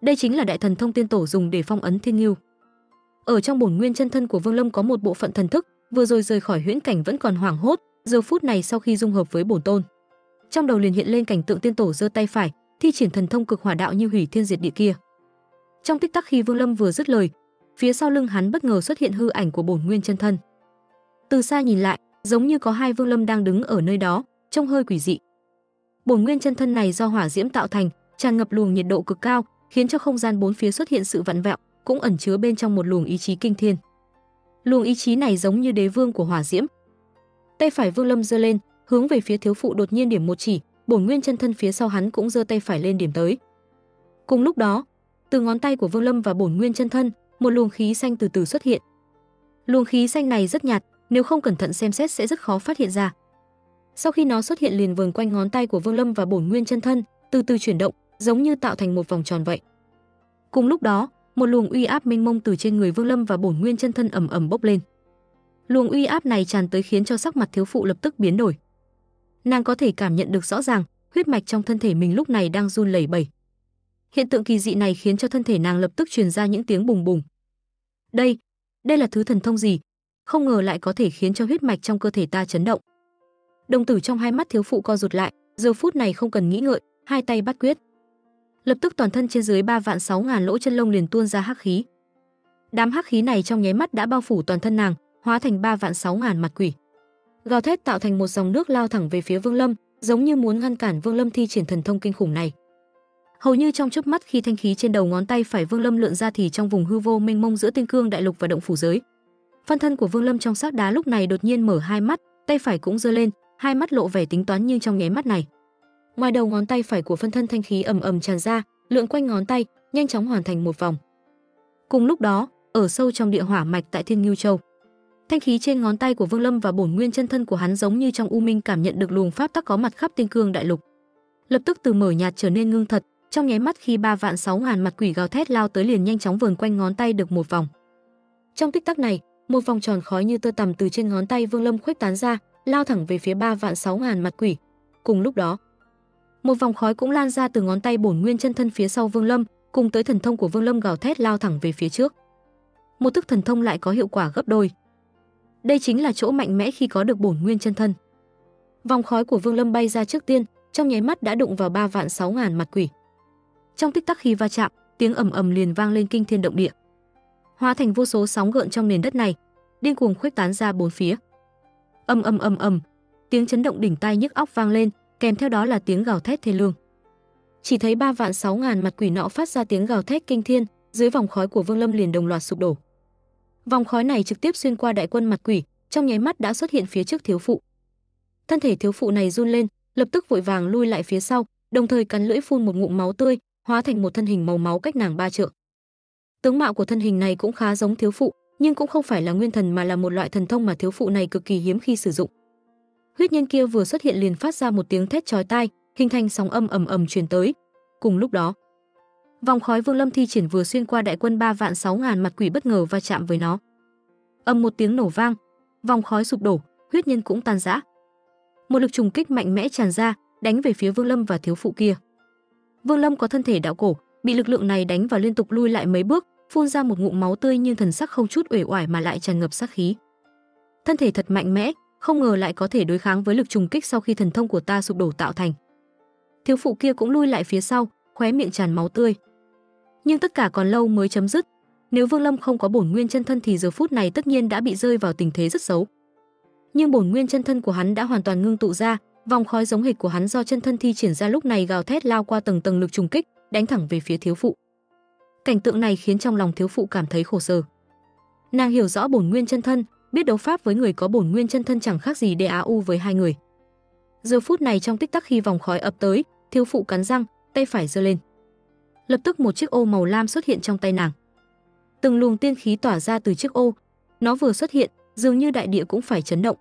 Đây chính là đại thần thông tiên tổ dùng để phong ấn thiên lưu Ở trong bổn nguyên chân thân của Vương Lâm có một bộ phận thần thức, vừa rồi rời khỏi huyễn cảnh vẫn còn hoảng hốt, giờ phút này sau khi dung hợp với bổn tôn, trong đầu liền hiện lên cảnh tượng tiên tổ giơ tay phải, thi triển thần thông cực hỏa đạo như hủy thiên diệt địa kia. Trong tích tắc khi Vương Lâm vừa dứt lời, phía sau lưng hắn bất ngờ xuất hiện hư ảnh của bổn nguyên chân thân. Từ xa nhìn lại, giống như có hai vương lâm đang đứng ở nơi đó, trông hơi quỷ dị. Bổn nguyên chân thân này do hỏa diễm tạo thành, tràn ngập luồng nhiệt độ cực cao, khiến cho không gian bốn phía xuất hiện sự vặn vẹo, cũng ẩn chứa bên trong một luồng ý chí kinh thiên. Luồng ý chí này giống như đế vương của hỏa diễm. Tay phải Vương Lâm giơ lên, hướng về phía thiếu phụ đột nhiên điểm một chỉ, bổn nguyên chân thân phía sau hắn cũng giơ tay phải lên điểm tới. Cùng lúc đó, từ ngón tay của Vương Lâm và bổn nguyên chân thân, một luồng khí xanh từ từ xuất hiện. Luồng khí xanh này rất nhạt, nếu không cẩn thận xem xét sẽ rất khó phát hiện ra. Sau khi nó xuất hiện liền vờn quanh ngón tay của Vương Lâm và bổn nguyên chân thân, từ từ chuyển động, giống như tạo thành một vòng tròn vậy. Cùng lúc đó, một luồng uy áp mênh mông từ trên người Vương Lâm và bổn nguyên chân thân ầm ầm bốc lên. Luồng uy áp này tràn tới khiến cho sắc mặt thiếu phụ lập tức biến đổi. Nàng có thể cảm nhận được rõ ràng, huyết mạch trong thân thể mình lúc này đang run lẩy bẩy. Hiện tượng kỳ dị này khiến cho thân thể nàng lập tức truyền ra những tiếng bùng bùng. Đây, đây là thứ thần thông gì? Không ngờ lại có thể khiến cho huyết mạch trong cơ thể ta chấn động. Đồng tử trong hai mắt thiếu phụ co rụt lại, giờ phút này không cần nghĩ ngợi, hai tay bắt quyết. Lập tức toàn thân trên dưới 3 vạn 6 ngàn lỗ chân lông liền tuôn ra hắc khí. Đám hắc khí này trong nháy mắt đã bao phủ toàn thân nàng, hóa thành 3 vạn 6 ngàn mặt quỷ. Gào thét tạo thành một dòng nước lao thẳng về phía Vương Lâm, giống như muốn ngăn cản Vương Lâm thi triển thần thông kinh khủng này. Hầu như trong chớp mắt khi thanh khí trên đầu ngón tay phải Vương Lâm lượn ra thì trong vùng hư vô mênh mông giữa Tiên Cương Đại Lục và động phủ giới, phân thân của Vương Lâm trong xác đá lúc này đột nhiên mở hai mắt, tay phải cũng giơ lên, hai mắt lộ vẻ tính toán nhưng trong nháy mắt này, ngoài đầu ngón tay phải của phân thân thanh khí ầm ầm tràn ra, lượn quanh ngón tay, nhanh chóng hoàn thành một vòng. Cùng lúc đó, ở sâu trong địa hỏa mạch tại Thiên Ngưu Châu, thanh khí trên ngón tay của Vương Lâm và bổn nguyên chân thân của hắn giống như trong u minh cảm nhận được luồng pháp tắc có mặt khắp Tiên Cương Đại Lục. Lập tức từ mở nhạt trở nên ngưng thật, trong nháy mắt khi ba vạn sáu ngàn mặt quỷ gào thét lao tới liền nhanh chóng vờn quanh ngón tay được một vòng. Trong tích tắc này, một vòng tròn khói như tơ tằm từ trên ngón tay Vương Lâm khuếch tán ra, lao thẳng về phía ba vạn sáu ngàn mặt quỷ. Cùng lúc đó, một vòng khói cũng lan ra từ ngón tay bổn nguyên chân thân phía sau Vương Lâm, cùng tới thần thông của Vương Lâm gào thét lao thẳng về phía trước. Một thức thần thông lại có hiệu quả gấp đôi. Đây chính là chỗ mạnh mẽ khi có được bổn nguyên chân thân. Vòng khói của Vương Lâm bay ra trước tiên, trong nháy mắt đã đụng vào ba vạn sáu ngàn mặt quỷ. Trong tích tắc khi va chạm, tiếng ầm ầm liền vang lên kinh thiên động địa. Hóa thành vô số sóng gợn trong nền đất này, điên cuồng khuếch tán ra bốn phía. Ầm ầm ầm ầm, tiếng chấn động đỉnh tai nhức óc vang lên, kèm theo đó là tiếng gào thét thê lương. Chỉ thấy ba vạn sáu ngàn mặt quỷ nọ phát ra tiếng gào thét kinh thiên, dưới vòng khói của Vương Lâm liền đồng loạt sụp đổ. Vòng khói này trực tiếp xuyên qua đại quân mặt quỷ, trong nháy mắt đã xuất hiện phía trước thiếu phụ. Thân thể thiếu phụ này run lên, lập tức vội vàng lui lại phía sau, đồng thời cắn lưỡi phun một ngụm máu tươi, hóa thành một thân hình màu máu cách nàng ba trượng. Tướng mạo của thân hình này cũng khá giống thiếu phụ, nhưng cũng không phải là nguyên thần mà là một loại thần thông mà thiếu phụ này cực kỳ hiếm khi sử dụng. Huyết nhân kia vừa xuất hiện liền phát ra một tiếng thét chói tai, hình thành sóng âm ầm ầm truyền tới. Cùng lúc đó, vòng khói Vương Lâm thi triển vừa xuyên qua đại quân ba vạn sáu ngàn mặt quỷ bất ngờ va chạm với nó. Âm một tiếng nổ vang, vòng khói sụp đổ, huyết nhân cũng tan rã. Một lực trùng kích mạnh mẽ tràn ra, đánh về phía Vương Lâm và thiếu phụ kia. Vương Lâm có thân thể đạo cổ, bị lực lượng này đánh và liên tục lui lại mấy bước, phun ra một ngụm máu tươi nhưng thần sắc không chút uể oải mà lại tràn ngập sát khí. Thân thể thật mạnh mẽ, không ngờ lại có thể đối kháng với lực trùng kích sau khi thần thông của ta sụp đổ tạo thành. Thiếu phụ kia cũng lui lại phía sau, khóe miệng tràn máu tươi. Nhưng tất cả còn lâu mới chấm dứt. Nếu Vương Lâm không có bổn nguyên chân thân thì giờ phút này tất nhiên đã bị rơi vào tình thế rất xấu. Nhưng bổn nguyên chân thân của hắn đã hoàn toàn ngưng tụ ra, vòng khói giống hệt của hắn do chân thân thi triển ra lúc này gào thét lao qua tầng tầng lực trùng kích, đánh thẳng về phía thiếu phụ. Cảnh tượng này khiến trong lòng thiếu phụ cảm thấy khổ sở. Nàng hiểu rõ bổn nguyên chân thân, biết đấu pháp với người có bổn nguyên chân thân chẳng khác gì DAU với hai người. Giờ phút này trong tích tắc khi vòng khói ập tới, thiếu phụ cắn răng, tay phải giơ lên. Lập tức một chiếc ô màu lam xuất hiện trong tay nàng. Từng luồng tiên khí tỏa ra từ chiếc ô, nó vừa xuất hiện, dường như đại địa cũng phải chấn động.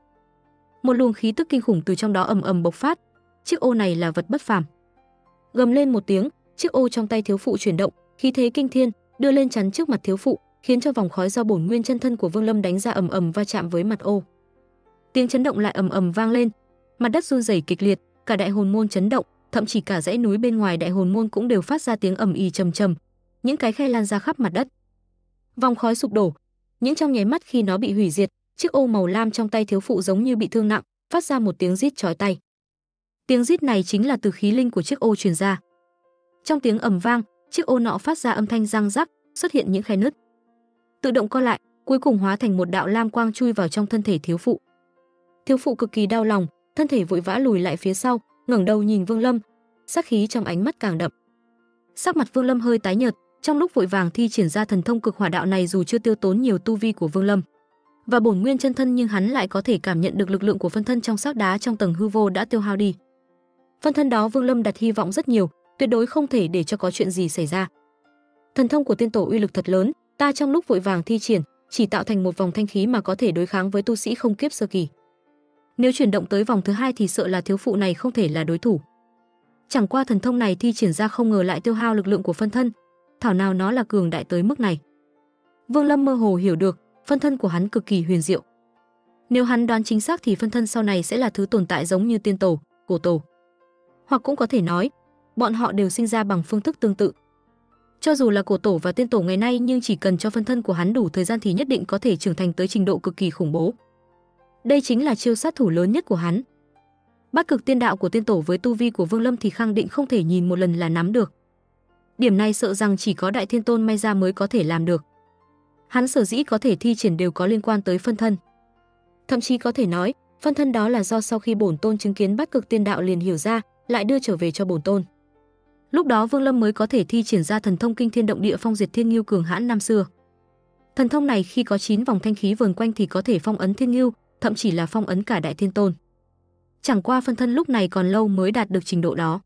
Một luồng khí tức kinh khủng từ trong đó ầm ầm bộc phát. Chiếc ô này là vật bất phàm. Gầm lên một tiếng, chiếc ô trong tay thiếu phụ chuyển động, khí thế kinh thiên, đưa lên chắn trước mặt thiếu phụ, khiến cho vòng khói do bổn nguyên chân thân của Vương Lâm đánh ra ầm ầm va chạm với mặt ô. Tiếng chấn động lại ầm ầm vang lên, mặt đất run rẩy kịch liệt, cả đại hồn môn chấn động, thậm chí cả dãy núi bên ngoài đại hồn môn cũng đều phát ra tiếng ầm ì trầm trầm, những cái khe lan ra khắp mặt đất. Vòng khói sụp đổ, những trong nháy mắt khi nó bị hủy diệt, chiếc ô màu lam trong tay thiếu phụ giống như bị thương nặng, phát ra một tiếng rít chói tai. Tiếng rít này chính là từ khí linh của chiếc ô truyền ra. Trong tiếng ầm vang, chiếc ô nọ phát ra âm thanh răng rắc, xuất hiện những khe nứt. tự động co lại, cuối cùng hóa thành một đạo lam quang chui vào trong thân thể thiếu phụ. Thiếu phụ cực kỳ đau lòng, thân thể vội vã lùi lại phía sau, ngẩng đầu nhìn Vương Lâm, sát khí trong ánh mắt càng đậm. Sắc mặt Vương Lâm hơi tái nhợt, trong lúc vội vàng thi triển ra thần thông cực hỏa đạo này dù chưa tiêu tốn nhiều tu vi của Vương Lâm và bổn nguyên chân thân nhưng hắn lại có thể cảm nhận được lực lượng của phân thân trong xác đá trong tầng hư vô đã tiêu hao đi. Phân thân đó Vương Lâm đặt hy vọng rất nhiều, tuyệt đối không thể để cho có chuyện gì xảy ra. Thần thông của tiên tổ uy lực thật lớn, ta trong lúc vội vàng thi triển, chỉ tạo thành một vòng thanh khí mà có thể đối kháng với tu sĩ không kiếp sơ kỳ. Nếu chuyển động tới vòng thứ hai thì sợ là thiếu phụ này không thể là đối thủ. Chẳng qua thần thông này thi triển ra không ngờ lại tiêu hao lực lượng của phân thân, thảo nào nó là cường đại tới mức này. Vương Lâm mơ hồ hiểu được, phân thân của hắn cực kỳ huyền diệu. Nếu hắn đoán chính xác thì phân thân sau này sẽ là thứ tồn tại giống như tiên tổ, cổ tổ. Hoặc cũng có thể nói, bọn họ đều sinh ra bằng phương thức tương tự. Cho dù là cổ tổ và tiên tổ ngày nay nhưng chỉ cần cho phân thân của hắn đủ thời gian thì nhất định có thể trưởng thành tới trình độ cực kỳ khủng bố. Đây chính là chiêu sát thủ lớn nhất của hắn. Bát cực tiên đạo của tiên tổ với tu vi của Vương Lâm thì khẳng định không thể nhìn một lần là nắm được. Điểm này sợ rằng chỉ có Đại Thiên Tôn may ra mới có thể làm được. Hắn sở dĩ có thể thi triển đều có liên quan tới phân thân. Thậm chí có thể nói, phân thân đó là do sau khi bổn tôn chứng kiến Bát cực tiên đạo liền hiểu ra, lại đưa trở về cho bổn tôn. Lúc đó Vương Lâm mới có thể thi triển ra thần thông kinh thiên động địa phong diệt thiên nghiêu cường hãn năm xưa. Thần thông này khi có 9 vòng thanh khí vờn quanh thì có thể phong ấn thiên nghiêu, thậm chí là phong ấn cả đại thiên tôn. Chẳng qua phân thân lúc này còn lâu mới đạt được trình độ đó.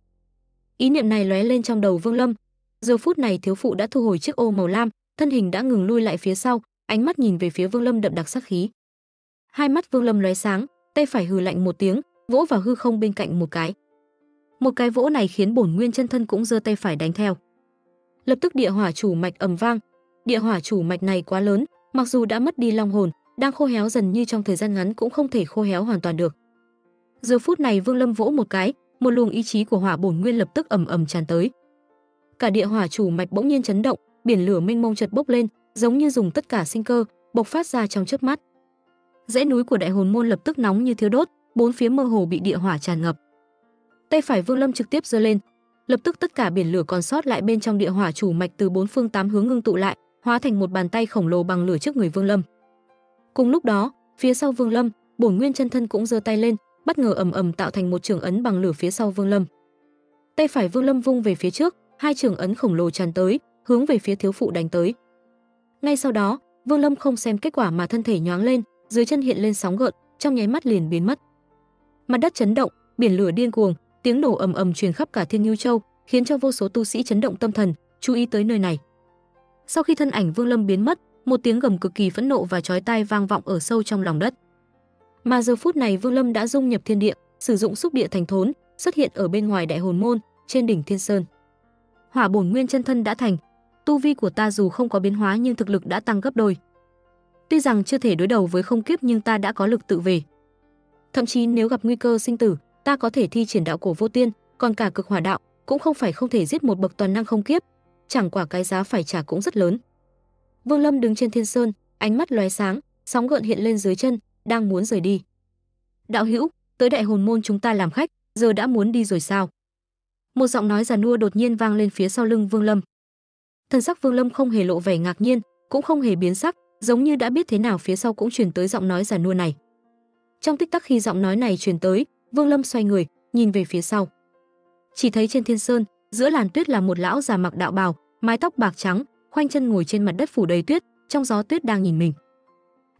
Ý niệm này lóe lên trong đầu Vương Lâm. Giờ phút này thiếu phụ đã thu hồi chiếc ô màu lam, thân hình đã ngừng lui lại phía sau, ánh mắt nhìn về phía Vương Lâm đậm đặc sắc khí. Hai mắt Vương Lâm lóe sáng, tay phải hừ lạnh một tiếng, vỗ vào hư không bên cạnh một cái. Một cái vỗ này khiến bổn nguyên chân thân cũng giơ tay phải đánh theo. Lập tức địa hỏa chủ mạch ầm vang. Địa hỏa chủ mạch này quá lớn, mặc dù đã mất đi long hồn, đang khô héo dần như trong thời gian ngắn cũng không thể khô héo hoàn toàn được. Giờ phút này Vương Lâm vỗ một cái, một luồng ý chí của hỏa bổn nguyên lập tức ầm ầm tràn tới. Cả địa hỏa chủ mạch bỗng nhiên chấn động, biển lửa mênh mông chợt bốc lên, giống như dùng tất cả sinh cơ, bộc phát ra trong chớp mắt. Dãy núi của đại hồn môn lập tức nóng như thiêu đốt, bốn phía mơ hồ bị địa hỏa tràn ngập. Tay phải Vương Lâm trực tiếp giơ lên, lập tức tất cả biển lửa còn sót lại bên trong địa hỏa chủ mạch từ bốn phương tám hướng ngưng tụ lại, hóa thành một bàn tay khổng lồ bằng lửa trước người Vương Lâm. Cùng lúc đó, phía sau Vương Lâm, Bổn Nguyên chân thân cũng giơ tay lên, bất ngờ ầm ầm tạo thành một trường ấn bằng lửa phía sau Vương Lâm. Tay phải Vương Lâm vung về phía trước, hai trường ấn khổng lồ tràn tới, hướng về phía thiếu phụ đánh tới. Ngay sau đó, Vương Lâm không xem kết quả mà thân thể nhoáng lên, dưới chân hiện lên sóng gợn, trong nháy mắt liền biến mất. Mặt đất chấn động, biển lửa điên cuồng, tiếng nổ ầm ầm truyền khắp cả Thiên Nhu Châu, khiến cho vô số tu sĩ chấn động tâm thần, chú ý tới nơi này. Sau khi thân ảnh Vương Lâm biến mất, một tiếng gầm cực kỳ phẫn nộ và chói tai vang vọng ở sâu trong lòng đất. Mà giờ phút này Vương Lâm đã dung nhập thiên địa, sử dụng xúc địa thành thốn, xuất hiện ở bên ngoài đại hồn môn, trên đỉnh Thiên Sơn. Hỏa bổn nguyên chân thân đã thành, tu vi của ta dù không có biến hóa nhưng thực lực đã tăng gấp đôi. Tuy rằng chưa thể đối đầu với không kiếp nhưng ta đã có lực tự về. Thậm chí nếu gặp nguy cơ sinh tử, ta có thể thi triển đạo cổ vô tiên, còn cả cực hỏa đạo cũng không phải không thể giết một bậc toàn năng không kiếp, chẳng quả cái giá phải trả cũng rất lớn. Vương Lâm đứng trên thiên sơn, ánh mắt lóe sáng, sóng gợn hiện lên dưới chân, đang muốn rời đi. Đạo hữu, tới đại hồn môn chúng ta làm khách, giờ đã muốn đi rồi sao? Một giọng nói già nua đột nhiên vang lên phía sau lưng Vương Lâm. Thần sắc Vương Lâm không hề lộ vẻ ngạc nhiên, cũng không hề biến sắc, giống như đã biết thế nào phía sau cũng truyền tới giọng nói già nua này. Trong tích tắc khi giọng nói này truyền tới, Vương Lâm xoay người, nhìn về phía sau. Chỉ thấy trên thiên sơn, giữa làn tuyết là một lão già mặc đạo bào, mái tóc bạc trắng, khoanh chân ngồi trên mặt đất phủ đầy tuyết, trong gió tuyết đang nhìn mình.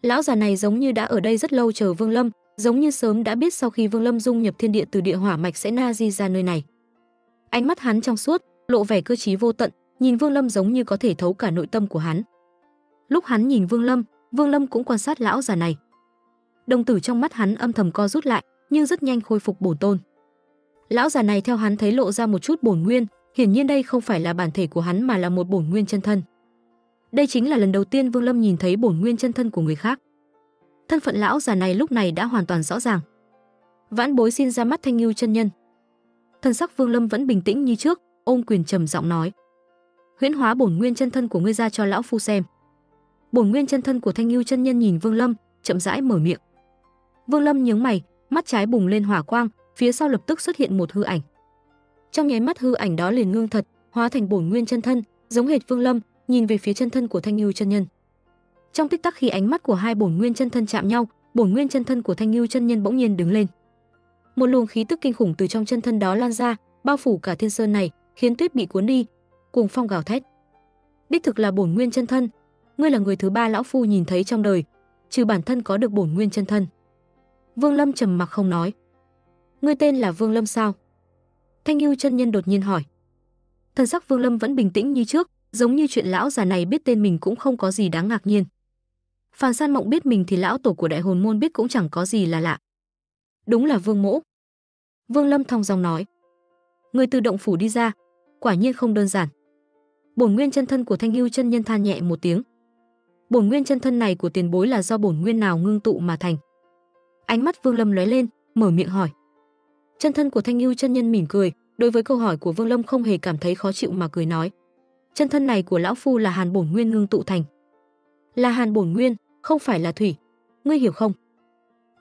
Lão già này giống như đã ở đây rất lâu chờ Vương Lâm, giống như sớm đã biết sau khi Vương Lâm dung nhập thiên địa từ địa hỏa mạch sẽ na di ra nơi này. Ánh mắt hắn trong suốt, lộ vẻ cơ trí vô tận, nhìn Vương Lâm giống như có thể thấu cả nội tâm của hắn. Lúc hắn nhìn Vương Lâm, Vương Lâm cũng quan sát lão già này. Đồng tử trong mắt hắn âm thầm co rút lại, nhưng rất nhanh khôi phục bổn tôn. Lão già này theo hắn thấy lộ ra một chút bổn nguyên, hiển nhiên đây không phải là bản thể của hắn mà là một bổn nguyên chân thân. Đây chính là lần đầu tiên Vương Lâm nhìn thấy bổn nguyên chân thân của người khác. Thân phận lão già này lúc này đã hoàn toàn rõ ràng. Vãn Bối xin ra mắt Thanh Ngưu chân nhân. thân sắc Vương Lâm vẫn bình tĩnh như trước, ôm quyền trầm giọng nói: "Huyễn hóa bổn nguyên chân thân của ngươi ra cho lão phu xem." Bổn nguyên chân thân của Thanh Ngưu chân nhân nhìn Vương Lâm, chậm rãi mở miệng. Vương Lâm nhướng mày, mắt trái bùng lên hỏa quang, phía sau lập tức xuất hiện một hư ảnh. Trong nháy mắt hư ảnh đó liền ngưng thật, hóa thành bổn nguyên chân thân, giống hệt Vương Lâm, nhìn về phía chân thân của Thanh Nưu chân nhân. Trong tích tắc khi ánh mắt của hai bổn nguyên chân thân chạm nhau, bổn nguyên chân thân của Thanh Nưu chân nhân bỗng nhiên đứng lên. Một luồng khí tức kinh khủng từ trong chân thân đó lan ra, bao phủ cả thiên sơn này, khiến tuyết bị cuốn đi, cuồng phong gào thét. Đích thực là bổn nguyên chân thân, ngươi là người thứ ba lão phu nhìn thấy trong đời, trừ bản thân có được bổn nguyên chân thân. Vương Lâm trầm mặc không nói. Ngươi tên là Vương Lâm sao? Thanh Lưu chân nhân đột nhiên hỏi. Thần sắc Vương Lâm vẫn bình tĩnh như trước, giống như chuyện lão già này biết tên mình cũng không có gì đáng ngạc nhiên. Phàn San Mộng biết mình thì lão tổ của Đại Hồn môn biết cũng chẳng có gì là lạ. Đúng là Vương Mỗ. Vương Lâm thong dong nói. Người từ động phủ đi ra, quả nhiên không đơn giản. Bổn nguyên chân thân của Thanh Hưu chân nhân than nhẹ một tiếng. Bổn nguyên chân thân này của tiền bối là do bổn nguyên nào ngưng tụ mà thành? Ánh mắt Vương Lâm lóe lên, mở miệng hỏi. Chân thân của Thanh Hưu chân nhân mỉm cười, đối với câu hỏi của Vương Lâm không hề cảm thấy khó chịu mà cười nói: "Chân thân này của lão phu là Hàn bổn nguyên ngưng tụ thành." Là Hàn bổn nguyên, không phải là thủy. Ngươi hiểu không?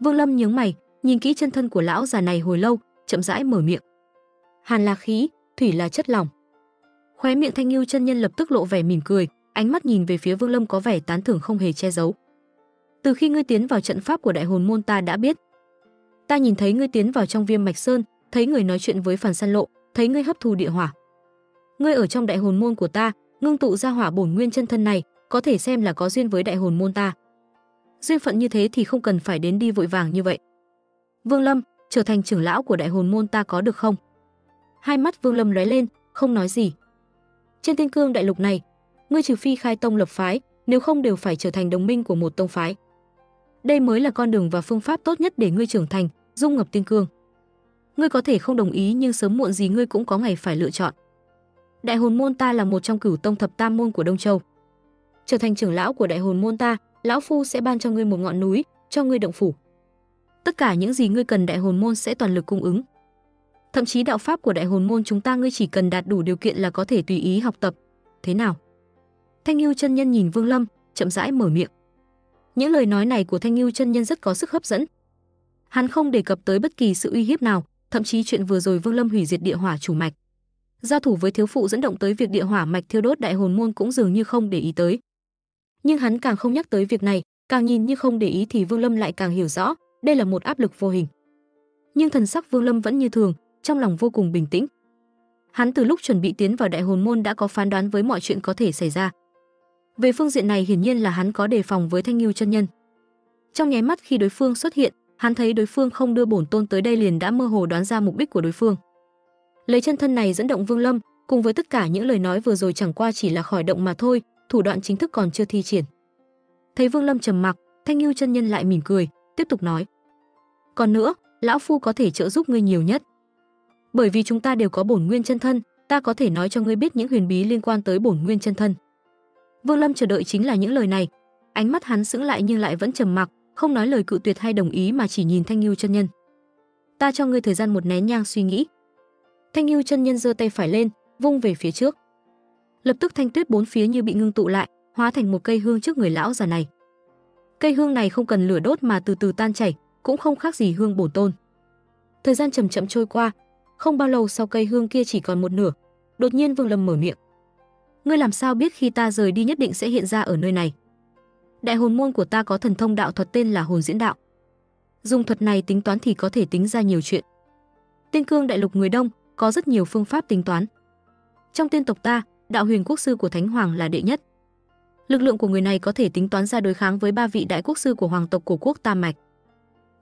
Vương Lâm nhướng mày, nhìn kỹ chân thân của lão già này hồi lâu, chậm rãi mở miệng. Hàn là khí, thủy là chất lỏng. Khóe miệng Thanh Nưu chân nhân lập tức lộ vẻ mỉm cười, ánh mắt nhìn về phía Vương Lâm có vẻ tán thưởng không hề che giấu. Từ khi ngươi tiến vào trận pháp của Đại Hồn môn ta đã biết. Ta nhìn thấy ngươi tiến vào trong Viêm Mạch Sơn, thấy người nói chuyện với Phản San Lộ, thấy ngươi hấp thu địa hỏa. Ngươi ở trong Đại Hồn môn của ta, ngưng tụ ra hỏa bổn nguyên chân thân này, có thể xem là có duyên với Đại Hồn môn ta. Duyên phận như thế thì không cần phải đến đi vội vàng như vậy. Vương Lâm, trở thành trưởng lão của Đại Hồn môn ta có được không? Hai mắt Vương Lâm lóe lên, không nói gì. Trên thiên Cương đại lục này, ngươi trừ phi khai tông lập phái, nếu không đều phải trở thành đồng minh của một tông phái. Đây mới là con đường và phương pháp tốt nhất để ngươi trưởng thành, dung ngập Tiên Cương. Ngươi có thể không đồng ý nhưng sớm muộn gì ngươi cũng có ngày phải lựa chọn. Đại hồn môn ta là một trong cửu tông thập tam môn của Đông Châu. Trở thành trưởng lão của đại hồn môn ta, lão phu sẽ ban cho ngươi một ngọn núi, cho ngươi động phủ. Tất cả những gì ngươi cần đại hồn môn sẽ toàn lực cung ứng. Thậm chí đạo pháp của đại hồn môn chúng ta ngươi chỉ cần đạt đủ điều kiện là có thể tùy ý học tập. Thế nào? Thanh Nưu chân nhân nhìn Vương Lâm, chậm rãi mở miệng. Những lời nói này của Thanh Ngưu chân nhân rất có sức hấp dẫn. Hắn không đề cập tới bất kỳ sự uy hiếp nào, thậm chí chuyện vừa rồi Vương Lâm hủy diệt địa hỏa chủ mạch. Giao thủ với thiếu phụ dẫn động tới việc địa hỏa mạch thiêu đốt đại hồn môn cũng dường như không để ý tới. Nhưng hắn càng không nhắc tới việc này, càng nhìn như không để ý thì Vương Lâm lại càng hiểu rõ, đây là một áp lực vô hình. Nhưng thần sắc Vương Lâm vẫn như thường, trong lòng vô cùng bình tĩnh. Hắn từ lúc chuẩn bị tiến vào đại hồn môn đã có phán đoán với mọi chuyện có thể xảy ra. Về phương diện này hiển nhiên là hắn có đề phòng với Thanh Ngưu chân nhân. Trong nháy mắt khi đối phương xuất hiện, hắn thấy đối phương không đưa bổn tôn tới đây liền đã mơ hồ đoán ra mục đích của đối phương. Lấy chân thân này dẫn động Vương Lâm, cùng với tất cả những lời nói vừa rồi chẳng qua chỉ là khỏi động mà thôi, thủ đoạn chính thức còn chưa thi triển. Thấy Vương Lâm trầm mặc, Thanh Ngưu chân nhân lại mỉm cười, tiếp tục nói: "Còn nữa, lão phu có thể trợ giúp ngươi nhiều nhất. Bởi vì chúng ta đều có bổn nguyên chân thân, ta có thể nói cho ngươi biết những huyền bí liên quan tới bổn nguyên chân thân." Vương Lâm chờ đợi chính là những lời này. Ánh mắt hắn sững lại nhưng lại vẫn trầm mặc, không nói lời cự tuyệt hay đồng ý mà chỉ nhìn Thanh Nưu chân nhân. "Ta cho ngươi thời gian một nén nhang suy nghĩ." Thanh Nưu chân nhân giơ tay phải lên, vung về phía trước. Lập tức thanh tuyết bốn phía như bị ngưng tụ lại, hóa thành một cây hương trước người lão già này. Cây hương này không cần lửa đốt mà từ từ tan chảy, cũng không khác gì hương bổ tôn. Thời gian chậm chậm trôi qua, không bao lâu sau cây hương kia chỉ còn một nửa, đột nhiên Vương Lâm mở miệng. Ngươi làm sao biết khi ta rời đi nhất định sẽ hiện ra ở nơi này? Đại hồn môn của ta có thần thông đạo thuật tên là hồn diễn đạo. Dùng thuật này tính toán thì có thể tính ra nhiều chuyện. Tiên cương đại lục người đông có rất nhiều phương pháp tính toán. Trong tiên tộc ta, đạo huyền quốc sư của Thánh Hoàng là đệ nhất. Lực lượng của người này có thể tính toán ra đối kháng với ba vị đại quốc sư của hoàng tộc của quốc Tam Mạch.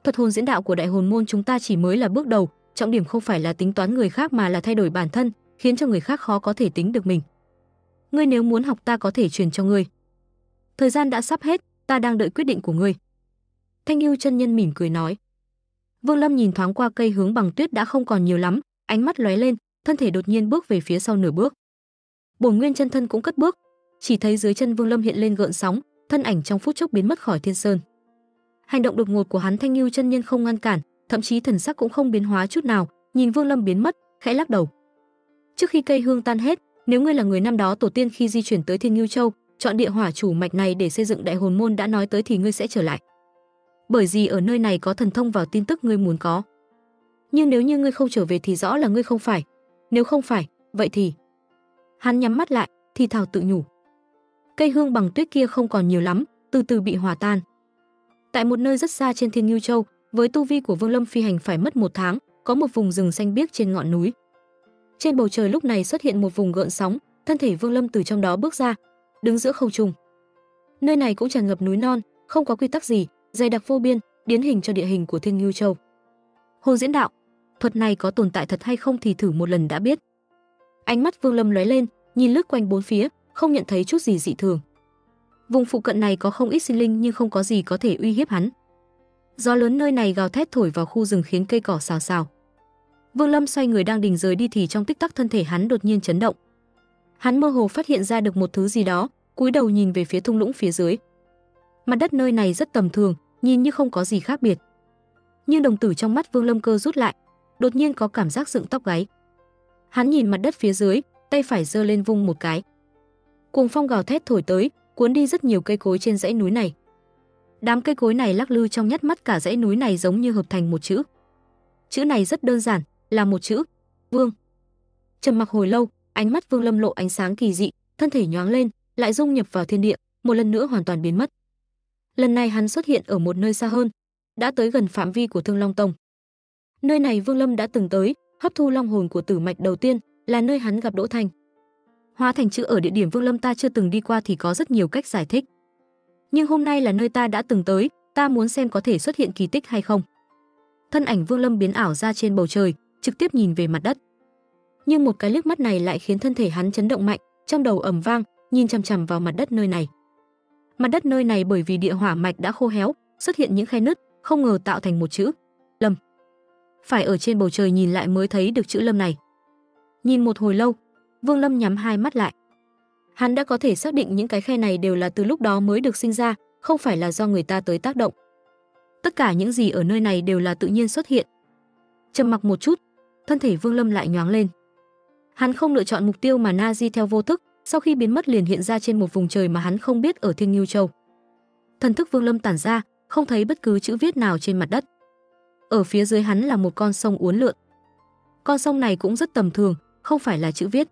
Thuật hồn diễn đạo của đại hồn môn chúng ta chỉ mới là bước đầu, trọng điểm không phải là tính toán người khác mà là thay đổi bản thân, khiến cho người khác khó có thể tính được mình. Ngươi nếu muốn học ta có thể truyền cho ngươi. Thời gian đã sắp hết, ta đang đợi quyết định của ngươi. Thanh yêu chân nhân mỉm cười nói. Vương Lâm nhìn thoáng qua cây hướng bằng tuyết đã không còn nhiều lắm, ánh mắt lóe lên, thân thể đột nhiên bước về phía sau nửa bước. Bổn Nguyên chân thân cũng cất bước, chỉ thấy dưới chân Vương Lâm hiện lên gợn sóng, thân ảnh trong phút chốc biến mất khỏi thiên sơn. Hành động đột ngột của hắn Thanh Nưu chân nhân không ngăn cản, thậm chí thần sắc cũng không biến hóa chút nào, nhìn Vương Lâm biến mất, khẽ lắc đầu. Trước khi cây hương tan hết, nếu ngươi là người năm đó tổ tiên khi di chuyển tới Thiên Ngưu Châu, chọn địa hỏa chủ mạch này để xây dựng đại hồn môn đã nói tới thì ngươi sẽ trở lại. Bởi vì ở nơi này có thần thông vào tin tức ngươi muốn có. Nhưng nếu như ngươi không trở về thì rõ là ngươi không phải. Nếu không phải, vậy thì Hắn nhắm mắt lại, thì thào tự nhủ. Cây hương bằng tuyết kia không còn nhiều lắm, từ từ bị hòa tan. Tại một nơi rất xa trên Thiên Ngưu Châu, với tu vi của Vương Lâm phi hành phải mất một tháng, có một vùng rừng xanh biếc trên ngọn núi. Trên bầu trời lúc này xuất hiện một vùng gợn sóng, thân thể Vương Lâm từ trong đó bước ra, đứng giữa không trung. Nơi này cũng tràn ngập núi non, không có quy tắc gì, dày đặc vô biên, điển hình cho địa hình của Thiên Ngưu Châu. Hồn diễn đạo, thuật này có tồn tại thật hay không thì thử một lần đã biết. Ánh mắt Vương Lâm lóe lên, nhìn lướt quanh bốn phía, không nhận thấy chút gì dị thường. Vùng phụ cận này có không ít sinh linh nhưng không có gì có thể uy hiếp hắn. Gió lớn nơi này gào thét thổi vào khu rừng khiến cây cỏ xào xào. Vương Lâm xoay người đang định rời đi thì trong tích tắc thân thể hắn đột nhiên chấn động. Hắn mơ hồ phát hiện ra được một thứ gì đó, cúi đầu nhìn về phía thung lũng phía dưới. Mặt đất nơi này rất tầm thường, nhìn như không có gì khác biệt. Nhưng đồng tử trong mắt Vương Lâm cơ rút lại, đột nhiên có cảm giác dựng tóc gáy. Hắn nhìn mặt đất phía dưới, tay phải giơ lên vung một cái. Cuồng phong gào thét thổi tới, cuốn đi rất nhiều cây cối trên dãy núi này. Đám cây cối này lắc lư trong nhát mắt cả dãy núi này giống như hợp thành một chữ. Chữ này rất đơn giản, là một chữ, Vương. Trầm mặc hồi lâu, ánh mắt Vương Lâm lộ ánh sáng kỳ dị, thân thể nhoáng lên, lại dung nhập vào thiên địa, một lần nữa hoàn toàn biến mất. Lần này hắn xuất hiện ở một nơi xa hơn, đã tới gần phạm vi của Thương Long Tông. Nơi này Vương Lâm đã từng tới, hấp thu long hồn của tử mạch đầu tiên, là nơi hắn gặp Đỗ thành. Hóa thành chữ ở địa điểm Vương Lâm ta chưa từng đi qua thì có rất nhiều cách giải thích. Nhưng hôm nay là nơi ta đã từng tới, ta muốn xem có thể xuất hiện kỳ tích hay không. Thân ảnh Vương Lâm biến ảo ra trên bầu trời, trực tiếp nhìn về mặt đất. Nhưng một cái liếc mắt này lại khiến thân thể hắn chấn động mạnh, trong đầu ầm vang, nhìn chằm chằm vào mặt đất nơi này. Mặt đất nơi này bởi vì địa hỏa mạch đã khô héo, xuất hiện những khe nứt, không ngờ tạo thành một chữ Lâm. Phải ở trên bầu trời nhìn lại mới thấy được chữ Lâm này. Nhìn một hồi lâu, Vương Lâm nhắm hai mắt lại. Hắn đã có thể xác định những cái khe này đều là từ lúc đó mới được sinh ra, không phải là do người ta tới tác động. Tất cả những gì ở nơi này đều là tự nhiên xuất hiện. Trầm mặc một chút, thân thể Vương Lâm lại nhoáng lên. Hắn không lựa chọn mục tiêu mà Nazi theo vô thức, sau khi biến mất liền hiện ra trên một vùng trời mà hắn không biết ở Thiên Ngưu Châu. Thần thức Vương Lâm tản ra, không thấy bất cứ chữ viết nào trên mặt đất. Ở phía dưới hắn là một con sông uốn lượn. Con sông này cũng rất tầm thường, không phải là chữ viết.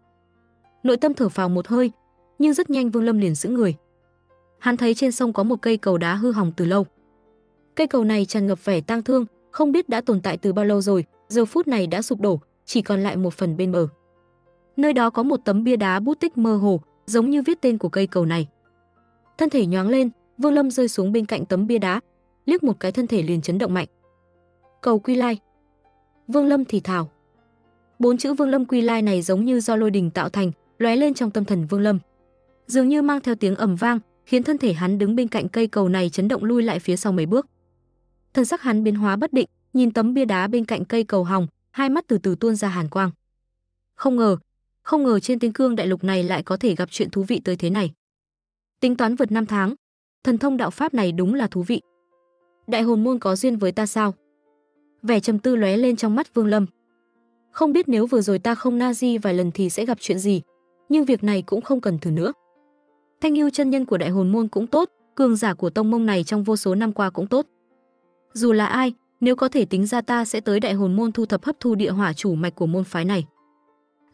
Nội tâm thở phào một hơi, nhưng rất nhanh Vương Lâm liền giữ người. Hắn thấy trên sông có một cây cầu đá hư hỏng từ lâu. Cây cầu này tràn ngập vẻ tang thương, không biết đã tồn tại từ bao lâu rồi, giờ phút này đã sụp đổ, chỉ còn lại một phần bên bờ. Nơi đó có một tấm bia đá bút tích mơ hồ, giống như viết tên của cây cầu này. Thân thể nhoáng lên, Vương Lâm rơi xuống bên cạnh tấm bia đá, liếc một cái thân thể liền chấn động mạnh. Cầu Quy Lai. Vương Lâm thì thào. Bốn chữ Vương Lâm Quy Lai này giống như do lôi đình tạo thành, lóe lên trong tâm thần Vương Lâm. Dường như mang theo tiếng ầm vang, khiến thân thể hắn đứng bên cạnh cây cầu này chấn động lui lại phía sau mấy bước. Thân sắc hắn biến hóa bất định, nhìn tấm bia đá bên cạnh cây cầu hồng, hai mắt từ từ tuôn ra hàn quang. Không ngờ, không ngờ trên tinh cương đại lục này lại có thể gặp chuyện thú vị tới thế này. Tính toán vượt năm tháng, thần thông đạo pháp này đúng là thú vị. Đại hồn môn có duyên với ta sao? Vẻ trầm tư lóe lên trong mắt Vương Lâm. Không biết nếu vừa rồi ta không na di vài lần thì sẽ gặp chuyện gì, nhưng việc này cũng không cần thử nữa. Thanh yêu chân nhân của đại hồn môn cũng tốt, cường giả của tông mông này trong vô số năm qua cũng tốt. Dù là ai, nếu có thể tính ra ta sẽ tới đại hồn môn thu thập hấp thu địa hỏa chủ mạch của môn phái này.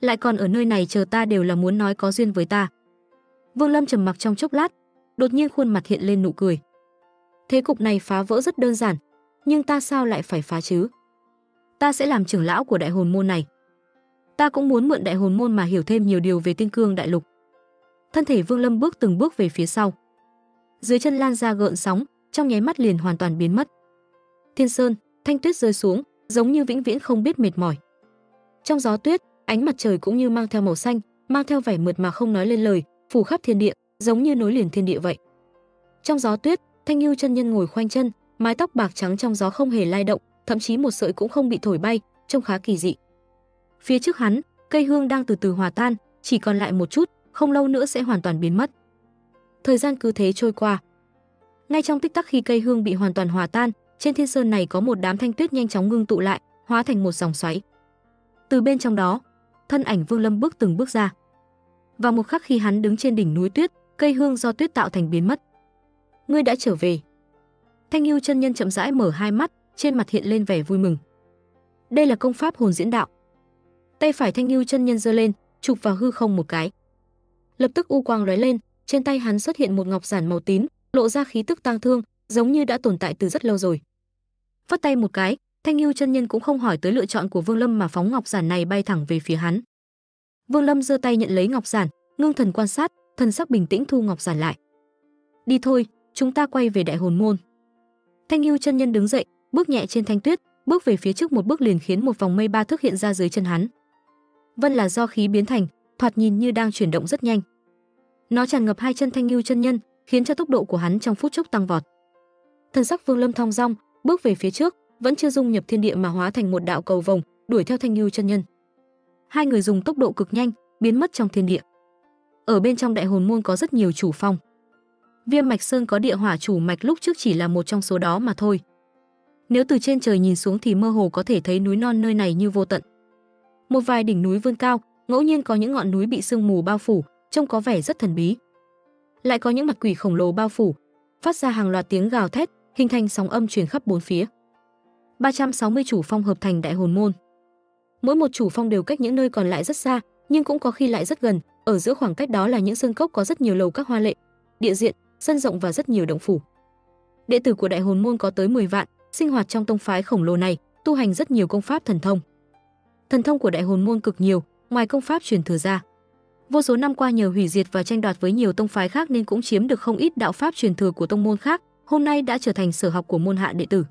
Lại còn ở nơi này chờ ta đều là muốn nói có duyên với ta. Vương Lâm trầm mặc trong chốc lát, đột nhiên khuôn mặt hiện lên nụ cười. Thế cục này phá vỡ rất đơn giản, nhưng ta sao lại phải phá chứ? Ta sẽ làm trưởng lão của đại hồn môn này. Ta cũng muốn mượn đại hồn môn mà hiểu thêm nhiều điều về tinh cương đại lục. Thân thể Vương Lâm bước từng bước về phía sau. Dưới chân lan ra gợn sóng, trong nháy mắt liền hoàn toàn biến mất. Thiên Sơn, thanh tuyết rơi xuống, giống như vĩnh viễn không biết mệt mỏi. Trong gió tuyết, ánh mặt trời cũng như mang theo màu xanh, mang theo vẻ mượt mà không nói lên lời, phủ khắp thiên địa, giống như nối liền thiên địa vậy. Trong gió tuyết, Thanh Nưu chân nhân ngồi khoanh chân, mái tóc bạc trắng trong gió không hề lay động, thậm chí một sợi cũng không bị thổi bay, trông khá kỳ dị. Phía trước hắn, cây hương đang từ từ hòa tan, chỉ còn lại một chút, không lâu nữa sẽ hoàn toàn biến mất. Thời gian cứ thế trôi qua. Ngay trong tích tắc khi cây hương bị hoàn toàn hòa tan, trên thiên sơn này có một đám thanh tuyết nhanh chóng ngưng tụ lại, hóa thành một dòng xoáy. Từ bên trong đó, thân ảnh Vương Lâm bước từng bước ra. Và một khắc khi hắn đứng trên đỉnh núi tuyết, cây hương do tuyết tạo thành biến mất. Ngươi đã trở về. Thanh Hưu chân nhân chậm rãi mở hai mắt, trên mặt hiện lên vẻ vui mừng. Đây là công pháp hồn diễn đạo. Tay phải Thanh Hưu chân nhân giơ lên, chụp vào hư không một cái. Lập tức u quang lóe lên, trên tay hắn xuất hiện một ngọc giản màu tím, lộ ra khí tức tang thương, giống như đã tồn tại từ rất lâu rồi. Phất tay một cái, Thanh Hưu chân nhân cũng không hỏi tới lựa chọn của Vương Lâm mà phóng ngọc giản này bay thẳng về phía hắn. Vương Lâm giơ tay nhận lấy ngọc giản, ngưng thần quan sát, thần sắc bình tĩnh thu ngọc giản lại. "Đi thôi, chúng ta quay về Đại Hồn môn." Thanh Hưu chân nhân đứng dậy, bước nhẹ trên thanh tuyết, bước về phía trước một bước liền khiến một vòng mây ba thước hiện ra dưới chân hắn. Vân là do khí biến thành, thoạt nhìn như đang chuyển động rất nhanh. Nó tràn ngập hai chân Thanh Hưu chân nhân, khiến cho tốc độ của hắn trong phút chốc tăng vọt. Thần sắc Vương Lâm thong dong, bước về phía trước, vẫn chưa dung nhập thiên địa mà hóa thành một đạo cầu vồng, đuổi theo Thanh yêu chân nhân. Hai người dùng tốc độ cực nhanh, biến mất trong thiên địa. Ở bên trong đại hồn môn có rất nhiều chủ phong. Viêm mạch sơn có địa hỏa chủ mạch lúc trước chỉ là một trong số đó mà thôi. Nếu từ trên trời nhìn xuống thì mơ hồ có thể thấy núi non nơi này như vô tận. Một vài đỉnh núi vươn cao, ngẫu nhiên có những ngọn núi bị sương mù bao phủ, trông có vẻ rất thần bí. Lại có những mặt quỷ khổng lồ bao phủ, phát ra hàng loạt tiếng gào thét, hình thành sóng âm truyền khắp bốn phía. 360 chủ phong hợp thành đại hồn môn. Mỗi một chủ phong đều cách những nơi còn lại rất xa, nhưng cũng có khi lại rất gần, ở giữa khoảng cách đó là những sơn cốc có rất nhiều lầu các hoa lệ, địa diện, sân rộng và rất nhiều động phủ. Đệ tử của đại hồn môn có tới 10 vạn, sinh hoạt trong tông phái khổng lồ này, tu hành rất nhiều công pháp thần thông. Thần thông của đại hồn môn cực nhiều, ngoài công pháp truyền thừa ra. Vô số năm qua nhờ hủy diệt và tranh đoạt với nhiều tông phái khác nên cũng chiếm được không ít đạo pháp truyền thừa của tông môn khác, hôm nay đã trở thành sở học của môn hạ đệ tử.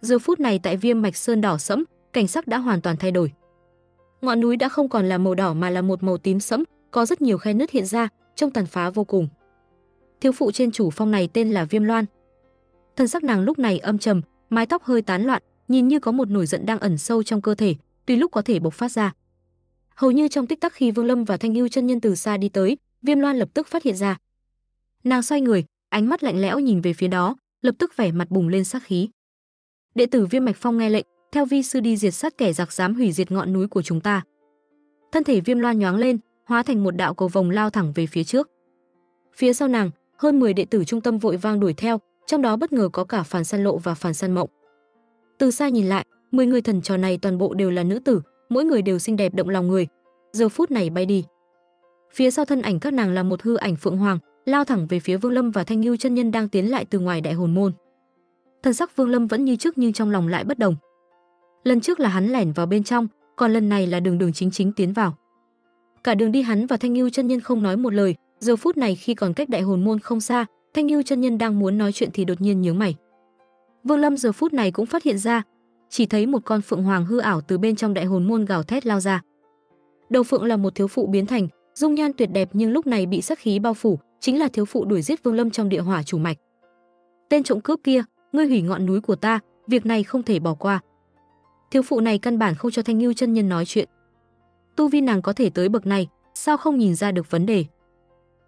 Giờ phút này tại Viêm Mạch Sơn đỏ sẫm, cảnh sắc đã hoàn toàn thay đổi. Ngọn núi đã không còn là màu đỏ mà là một màu tím sẫm, có rất nhiều khe nứt hiện ra, trông tàn phá vô cùng. Thiếu phụ trên chủ phong này tên là Viêm Loan. Thân sắc nàng lúc này âm trầm, mái tóc hơi tán loạn, nhìn như có một nổi giận đang ẩn sâu trong cơ thể, tùy lúc có thể bộc phát ra. Hầu như trong tích tắc khi Vương Lâm và Thanh Hưu chân nhân từ xa đi tới, Viêm Loan lập tức phát hiện ra. Nàng xoay người, ánh mắt lạnh lẽo nhìn về phía đó, lập tức vẻ mặt bùng lên sát khí. Đệ tử Viêm Mạch Phong nghe lệnh, theo vi sư đi diệt sát kẻ giặc dám hủy diệt ngọn núi của chúng ta. Thân thể Viêm Loan nhoáng lên, hóa thành một đạo cầu vòng lao thẳng về phía trước. Phía sau nàng, hơn 10 đệ tử trung tâm vội vang đuổi theo, trong đó bất ngờ có cả Phản San Lộ và Phản San Mộng. Từ xa nhìn lại, 10 người thần trò này toàn bộ đều là nữ tử, mỗi người đều xinh đẹp động lòng người. Giờ phút này bay đi. Phía sau thân ảnh các nàng là một hư ảnh phượng hoàng, lao thẳng về phía Vương Lâm và Thanh Nưu chân nhân đang tiến lại từ ngoài đại hồn môn. Thần sắc Vương Lâm vẫn như trước nhưng trong lòng lại bất đồng. Lần trước là hắn lẻn vào bên trong, còn lần này là đường đường chính chính tiến vào. Cả đường đi hắn và Thanh Nưu chân nhân không nói một lời, giờ phút này khi còn cách đại hồn môn không xa, Thanh Nưu chân nhân đang muốn nói chuyện thì đột nhiên nhướng mày. Vương Lâm giờ phút này cũng phát hiện ra, chỉ thấy một con phượng hoàng hư ảo từ bên trong đại hồn môn gào thét lao ra. Đầu phượng là một thiếu phụ biến thành, dung nhan tuyệt đẹp nhưng lúc này bị sát khí bao phủ, chính là thiếu phụ đuổi giết Vương Lâm trong địa hỏa chủ mạch. Tên trộm cướp kia, ngươi hủy ngọn núi của ta, việc này không thể bỏ qua. Thiếu phụ này căn bản không cho Thanh Ngưu chân nhân nói chuyện. Tu vi nàng có thể tới bậc này, sao không nhìn ra được vấn đề?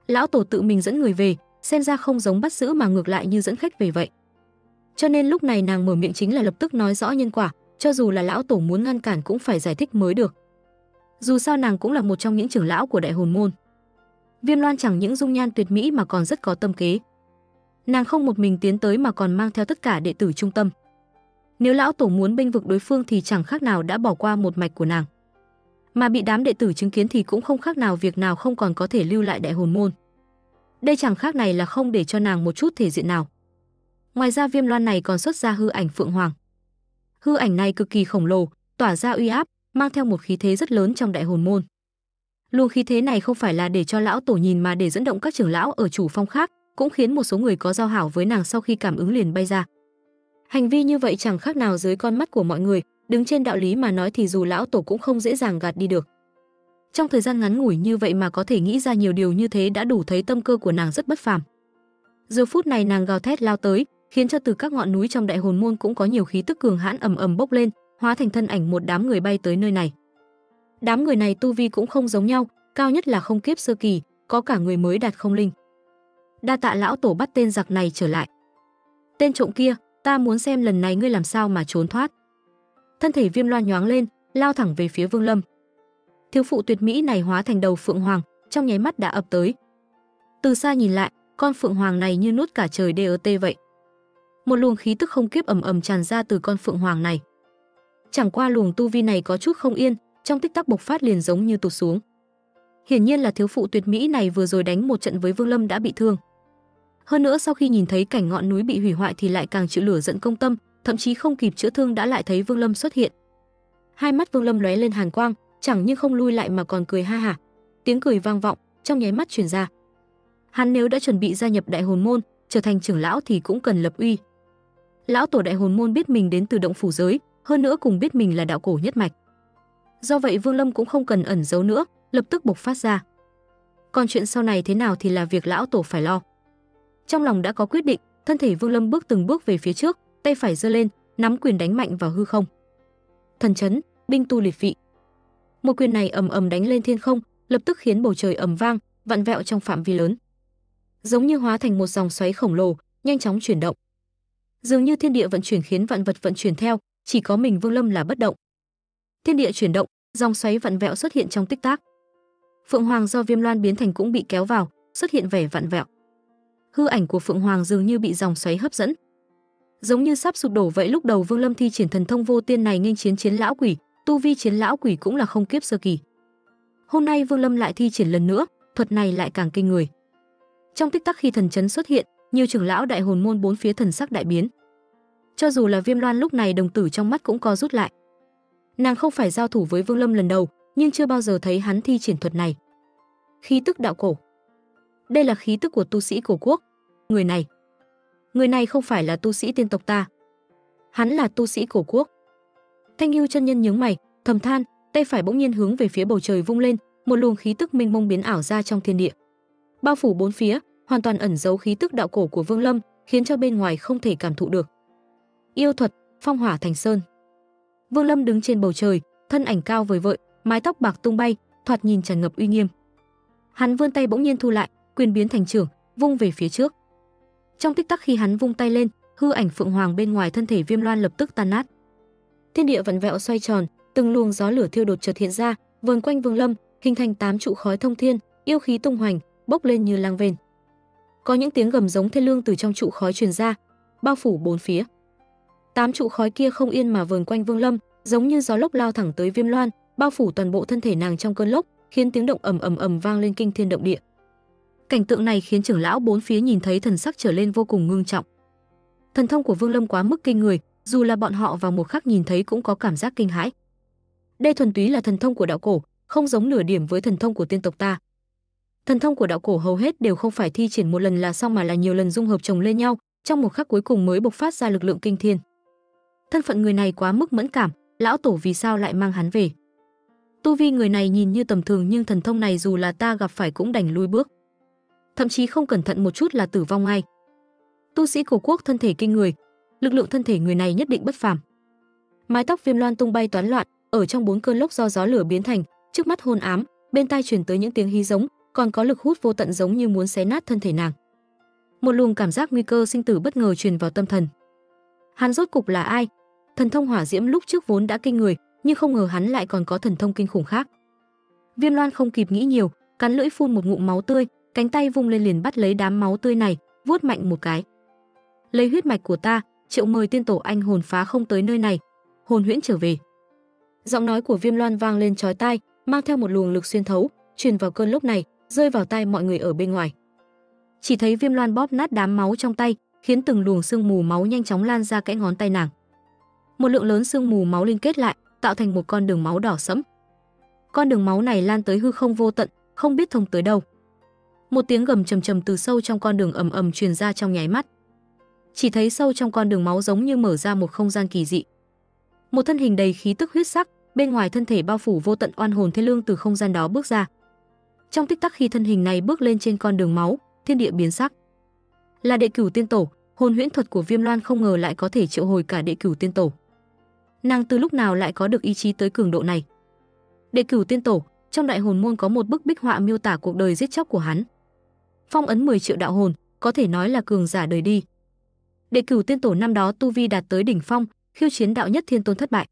Lão tổ tự mình dẫn người về, xem ra không giống bắt giữ mà ngược lại như dẫn khách về vậy. Cho nên lúc này nàng mở miệng chính là lập tức nói rõ nhân quả, cho dù là lão tổ muốn ngăn cản cũng phải giải thích mới được. Dù sao nàng cũng là một trong những trưởng lão của đại hồn môn. Viêm Loan chẳng những dung nhan tuyệt mỹ mà còn rất có tâm kế. Nàng không một mình tiến tới mà còn mang theo tất cả đệ tử trung tâm. Nếu lão tổ muốn bênh vực đối phương thì chẳng khác nào đã bỏ qua một mạch của nàng. Mà bị đám đệ tử chứng kiến thì cũng không khác nào việc nào không còn có thể lưu lại đại hồn môn. Đây chẳng khác này là không để cho nàng một chút thể diện nào. Ngoài ra Viêm Loan này còn xuất ra hư ảnh Phượng Hoàng. Hư ảnh này cực kỳ khổng lồ, tỏa ra uy áp, mang theo một khí thế rất lớn trong đại hồn môn. Luồng khí thế này không phải là để cho lão tổ nhìn mà để dẫn động các trưởng lão ở chủ phong khác, cũng khiến một số người có giao hảo với nàng sau khi cảm ứng liền bay ra. Hành vi như vậy chẳng khác nào dưới con mắt của mọi người, đứng trên đạo lý mà nói thì dù lão tổ cũng không dễ dàng gạt đi được. Trong thời gian ngắn ngủi như vậy mà có thể nghĩ ra nhiều điều như thế đã đủ thấy tâm cơ của nàng rất bất phàm. Giờ phút này nàng gào thét lao tới, khiến cho từ các ngọn núi trong đại hồn môn cũng có nhiều khí tức cường hãn ầm ầm bốc lên, hóa thành thân ảnh một đám người bay tới nơi này. Đám người này tu vi cũng không giống nhau, cao nhất là không kiếp sơ kỳ, có cả người mới đạt không linh. Đa tạ lão tổ bắt tên giặc này trở lại. Tên trộm kia, ta muốn xem lần này ngươi làm sao mà trốn thoát. Thân thể Viêm Loan nhoáng lên, lao thẳng về phía Vương Lâm. Thiếu phụ tuyệt mỹ này hóa thành đầu phượng hoàng, trong nháy mắt đã ập tới. Từ xa nhìn lại, con phượng hoàng này như nuốt cả trời DOT vậy. Một luồng khí tức không kiếp ầm ầm tràn ra từ con phượng hoàng này. Chẳng qua luồng tu vi này có chút không yên, trong tích tắc bộc phát liền giống như tụt xuống. Hiển nhiên là thiếu phụ tuyệt mỹ này vừa rồi đánh một trận với Vương Lâm đã bị thương. Hơn nữa sau khi nhìn thấy cảnh ngọn núi bị hủy hoại thì lại càng chịu lửa giận công tâm, thậm chí không kịp chữa thương đã lại thấy Vương Lâm xuất hiện. Hai mắt Vương Lâm lóe lên hàn quang, chẳng nhưng không lui lại mà còn cười ha hả. Tiếng cười vang vọng, trong nháy mắt truyền ra. Hắn nếu đã chuẩn bị gia nhập Đại Hồn môn, trở thành trưởng lão thì cũng cần lập uy. Lão tổ Đại Hồn môn biết mình đến từ động phủ giới, hơn nữa cùng biết mình là đạo cổ nhất mạch. Do vậy Vương Lâm cũng không cần ẩn giấu nữa, lập tức bộc phát ra. Còn chuyện sau này thế nào thì là việc lão tổ phải lo. Trong lòng đã có quyết định, thân thể Vương Lâm bước từng bước về phía trước, tay phải giơ lên, nắm quyền đánh mạnh vào hư không. Thần chấn, binh tu liệt vị. Một quyền này ầm ầm đánh lên thiên không, lập tức khiến bầu trời ầm vang, vặn vẹo trong phạm vi lớn. Giống như hóa thành một dòng xoáy khổng lồ, nhanh chóng chuyển động. Dường như thiên địa vận chuyển khiến vạn vật vận chuyển theo, chỉ có mình Vương Lâm là bất động. Thiên địa chuyển động, dòng xoáy vặn vẹo xuất hiện trong tích tắc. Phượng Hoàng do Viêm Loan biến thành cũng bị kéo vào, xuất hiện vẻ vặn vẹo. Hư ảnh của Phượng Hoàng dường như bị dòng xoáy hấp dẫn. Giống như sắp sụp đổ vậy lúc đầu Vương Lâm thi triển thần thông vô tiên này nghênh chiến chiến lão quỷ, tu vi chiến lão quỷ cũng là không kiếp sơ kỳ. Hôm nay Vương Lâm lại thi triển lần nữa, thuật này lại càng kinh người. Trong tích tắc khi thần chấn xuất hiện, nhiều trưởng lão đại hồn môn bốn phía thần sắc đại biến. Cho dù là Viêm Loan lúc này đồng tử trong mắt cũng co rút lại. Nàng không phải giao thủ với Vương Lâm lần đầu, nhưng chưa bao giờ thấy hắn thi triển thuật này. Khí tức đạo cổ. Đây là khí tức của tu sĩ cổ quốc. Người này, người này không phải là tu sĩ tiên tộc ta. Hắn là tu sĩ cổ quốc. Thanh Hưu chân nhân nhướng mày, thầm than, tay phải bỗng nhiên hướng về phía bầu trời vung lên, một luồng khí tức minh mông biến ảo ra trong thiên địa. Bao phủ bốn phía, hoàn toàn ẩn giấu khí tức đạo cổ của Vương Lâm, khiến cho bên ngoài không thể cảm thụ được. Yêu thuật, phong hỏa thành sơn. Vương Lâm đứng trên bầu trời, thân ảnh cao vời vợi, mái tóc bạc tung bay, thoạt nhìn tràn ngập uy nghiêm. Hắn vươn tay bỗng nhiên thu lại, quyền biến thành trưởng, vung về phía trước. Trong tích tắc khi hắn vung tay lên, hư ảnh phượng hoàng bên ngoài thân thể Viêm Loan lập tức tan nát. Thiên địa vặn vẹo xoay tròn, từng luồng gió lửa thiêu đột chợt hiện ra, vờn quanh Vương Lâm, hình thành tám trụ khói thông thiên, yêu khí tung hoành, bốc lên như lang vên. Có những tiếng gầm giống thê lương từ trong trụ khói truyền ra, bao phủ bốn phía. Tám trụ khói kia không yên mà vờn quanh Vương Lâm, giống như gió lốc lao thẳng tới Viêm Loan, bao phủ toàn bộ thân thể nàng trong cơn lốc, khiến tiếng động ầm ầm ầm vang lên kinh thiên động địa. Cảnh tượng này khiến trưởng lão bốn phía nhìn thấy thần sắc trở lên vô cùng ngưng trọng. Thần thông của Vương Lâm quá mức kinh người, dù là bọn họ vào một khắc nhìn thấy cũng có cảm giác kinh hãi. Đây thuần túy là thần thông của đạo cổ, không giống nửa điểm với thần thông của tiên tộc ta. Thần thông của đạo cổ hầu hết đều không phải thi triển một lần là xong mà là nhiều lần dung hợp chồng lên nhau, trong một khắc cuối cùng mới bộc phát ra lực lượng kinh thiên. Thân phận người này quá mức mẫn cảm, lão tổ vì sao lại mang hắn về? Tu vi người này nhìn như tầm thường nhưng thần thông này dù là ta gặp phải cũng đành lui bước. Thậm chí không cẩn thận một chút là tử vong ngay. Tu sĩ cổ quốc thân thể kinh người, lực lượng thân thể người này nhất định bất phàm. Mái tóc viêm loan tung bay toán loạn, ở trong bốn cơn lốc do gió lửa biến thành, trước mắt hôn ám, bên tai truyền tới những tiếng hí giống, còn có lực hút vô tận giống như muốn xé nát thân thể nàng. Một luồng cảm giác nguy cơ sinh tử bất ngờ truyền vào tâm thần. Hắn rốt cục là ai? Thần thông hỏa diễm lúc trước vốn đã kinh người, nhưng không ngờ hắn lại còn có thần thông kinh khủng khác. Viêm Loan không kịp nghĩ nhiều, cắn lưỡi phun một ngụm máu tươi, cánh tay vung lên liền bắt lấy đám máu tươi này, vuốt mạnh một cái. Lấy huyết mạch của ta, triệu mời tiên tổ anh hồn phá không tới nơi này, hồn huyễn trở về. Giọng nói của Viêm Loan vang lên chói tai, mang theo một luồng lực xuyên thấu, truyền vào cơn lốc này, rơi vào tai mọi người ở bên ngoài. Chỉ thấy Viêm Loan bóp nát đám máu trong tay, khiến từng luồng sương mù máu nhanh chóng lan ra kẽ ngón tay nàng. Một lượng lớn sương mù máu liên kết lại, tạo thành một con đường máu đỏ sẫm. Con đường máu này lan tới hư không vô tận, không biết thông tới đâu. Một tiếng gầm trầm trầm từ sâu trong con đường ầm ầm truyền ra trong nháy mắt. Chỉ thấy sâu trong con đường máu giống như mở ra một không gian kỳ dị. Một thân hình đầy khí tức huyết sắc, bên ngoài thân thể bao phủ vô tận oan hồn thế lương từ không gian đó bước ra. Trong tích tắc khi thân hình này bước lên trên con đường máu, thiên địa biến sắc. Là đệ cửu tiên tổ, hồn huyễn thuật của Viêm Loan không ngờ lại có thể triệu hồi cả đệ cửu tiên tổ. Nàng từ lúc nào lại có được ý chí tới cường độ này? Đệ cửu tiên tổ, trong đại hồn môn có một bức bích họa miêu tả cuộc đời giết chóc của hắn. Phong ấn 10 triệu đạo hồn, có thể nói là cường giả đời đi. Đệ cửu tiên tổ năm đó tu vi đạt tới đỉnh phong, khiêu chiến đạo nhất thiên tôn thất bại.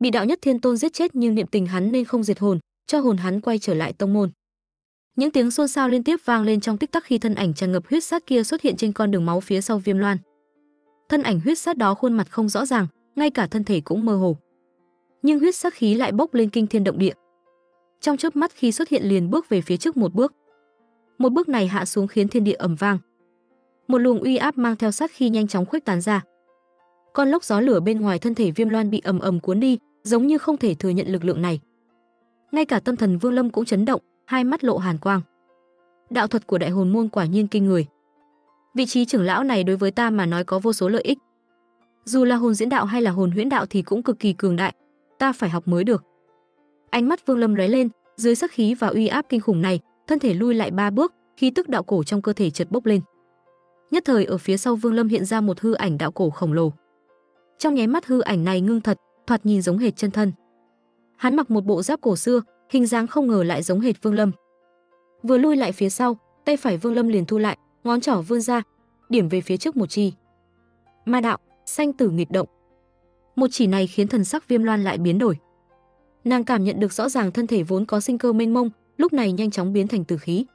Bị đạo nhất thiên tôn giết chết nhưng niệm tình hắn nên không diệt hồn, cho hồn hắn quay trở lại tông môn. Những tiếng xôn xao liên tiếp vang lên trong tích tắc khi thân ảnh tràn ngập huyết sát kia xuất hiện trên con đường máu phía sau Viêm Loan. Thân ảnh huyết sát đó khuôn mặt không rõ ràng, ngay cả thân thể cũng mơ hồ. Nhưng huyết sắc khí lại bốc lên kinh thiên động địa. Trong chớp mắt khi xuất hiện liền bước về phía trước một bước. Một bước này hạ xuống khiến thiên địa ầm vang. một luồng uy áp mang theo sát khi nhanh chóng khuếch tán ra. Con lốc gió lửa bên ngoài thân thể Viêm Loan bị ầm ầm cuốn đi, giống như không thể thừa nhận lực lượng này. Ngay cả tâm thần Vương Lâm cũng chấn động, hai mắt lộ hàn quang. Đạo thuật của đại hồn môn quả nhiên kinh người. Vị trí trưởng lão này đối với ta mà nói có vô số lợi ích. Dù là hồn diễn đạo hay là hồn huyễn đạo thì cũng cực kỳ cường đại, ta phải học mới được. Ánh mắt Vương Lâm lóe lên, dưới sắc khí và uy áp kinh khủng này, thân thể lui lại ba bước, khí tức đạo cổ trong cơ thể chợt bốc lên. Nhất thời ở phía sau Vương Lâm hiện ra một hư ảnh đạo cổ khổng lồ. Trong nháy mắt hư ảnh này ngưng thật, thoạt nhìn giống hệt chân thân. Hắn mặc một bộ giáp cổ xưa, hình dáng không ngờ lại giống hệt Vương Lâm. Vừa lui lại phía sau, tay phải Vương Lâm liền thu lại, ngón trỏ vươn ra, điểm về phía trước một chi. Ma đạo, xanh tử nghịch động. Một chỉ này khiến thần sắc Viêm Loan lại biến đổi. Nàng cảm nhận được rõ ràng thân thể vốn có sinh cơ mênh mông, lúc này nhanh chóng biến thành tử khí.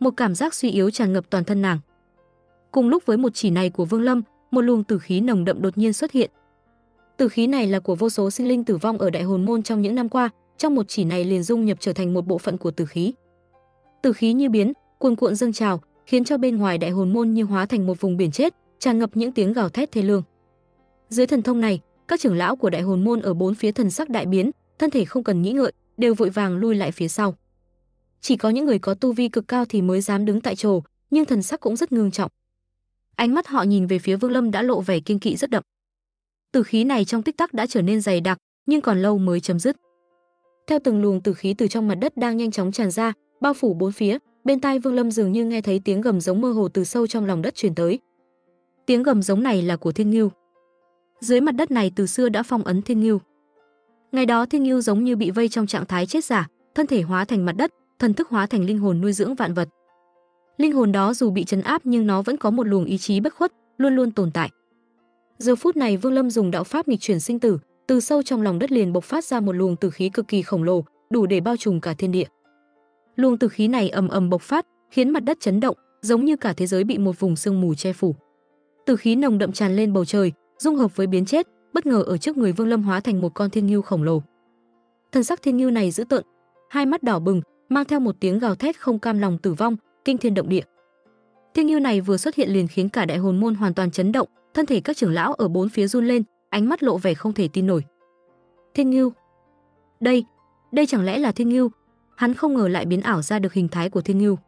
Một cảm giác suy yếu tràn ngập toàn thân nàng. Cùng lúc với một chỉ này của Vương Lâm, một luồng tử khí nồng đậm đột nhiên xuất hiện. Tử khí này là của vô số sinh linh tử vong ở Đại Hồn môn trong những năm qua, trong một chỉ này liền dung nhập trở thành một bộ phận của tử khí. Tử khí như biến, cuồn cuộn dâng trào, khiến cho bên ngoài Đại Hồn môn như hóa thành một vùng biển chết, tràn ngập những tiếng gào thét thê lương. Dưới thần thông này, các trưởng lão của Đại Hồn môn ở bốn phía thần sắc đại biến, thân thể không cần nghĩ ngợi, đều vội vàng lui lại phía sau. Chỉ có những người có tu vi cực cao thì mới dám đứng tại chỗ, nhưng thần sắc cũng rất ngưng trọng. Ánh mắt họ nhìn về phía Vương Lâm đã lộ vẻ kiên kỵ rất đậm. Tử khí này trong tích tắc đã trở nên dày đặc, nhưng còn lâu mới chấm dứt. Theo từng luồng tử khí từ trong mặt đất đang nhanh chóng tràn ra, bao phủ bốn phía, bên tai Vương Lâm dường như nghe thấy tiếng gầm giống mơ hồ từ sâu trong lòng đất truyền tới. Tiếng gầm giống này là của Thiên Ngưu. Dưới mặt đất này từ xưa đã phong ấn Thiên Ngưu. Ngày đó Thiên Ngưu giống như bị vây trong trạng thái chết giả, thân thể hóa thành mặt đất, thần thức hóa thành linh hồn nuôi dưỡng vạn vật. Linh hồn đó dù bị trấn áp nhưng nó vẫn có một luồng ý chí bất khuất, luôn luôn tồn tại. Giờ phút này Vương Lâm dùng đạo pháp nghịch chuyển sinh tử, từ sâu trong lòng đất liền bộc phát ra một luồng tử khí cực kỳ khổng lồ, đủ để bao trùm cả thiên địa. Luồng tử khí này ầm ầm bộc phát, khiến mặt đất chấn động, giống như cả thế giới bị một vùng sương mù che phủ. Từ khí nồng đậm tràn lên bầu trời, dung hợp với biến chết, bất ngờ ở trước người Vương Lâm hóa thành một con thiên ngưu khổng lồ. Thân sắc thiên ngưu này dữ tợn, hai mắt đỏ bừng, mang theo một tiếng gào thét không cam lòng tử vong, kinh thiên động địa. Thiên ngưu này vừa xuất hiện liền khiến cả đại hồn môn hoàn toàn chấn động, thân thể các trưởng lão ở bốn phía run lên, ánh mắt lộ vẻ không thể tin nổi. Thiên ngưu, đây, đây chẳng lẽ là thiên ngưu? Hắn không ngờ lại biến ảo ra được hình thái của thiên ngưu.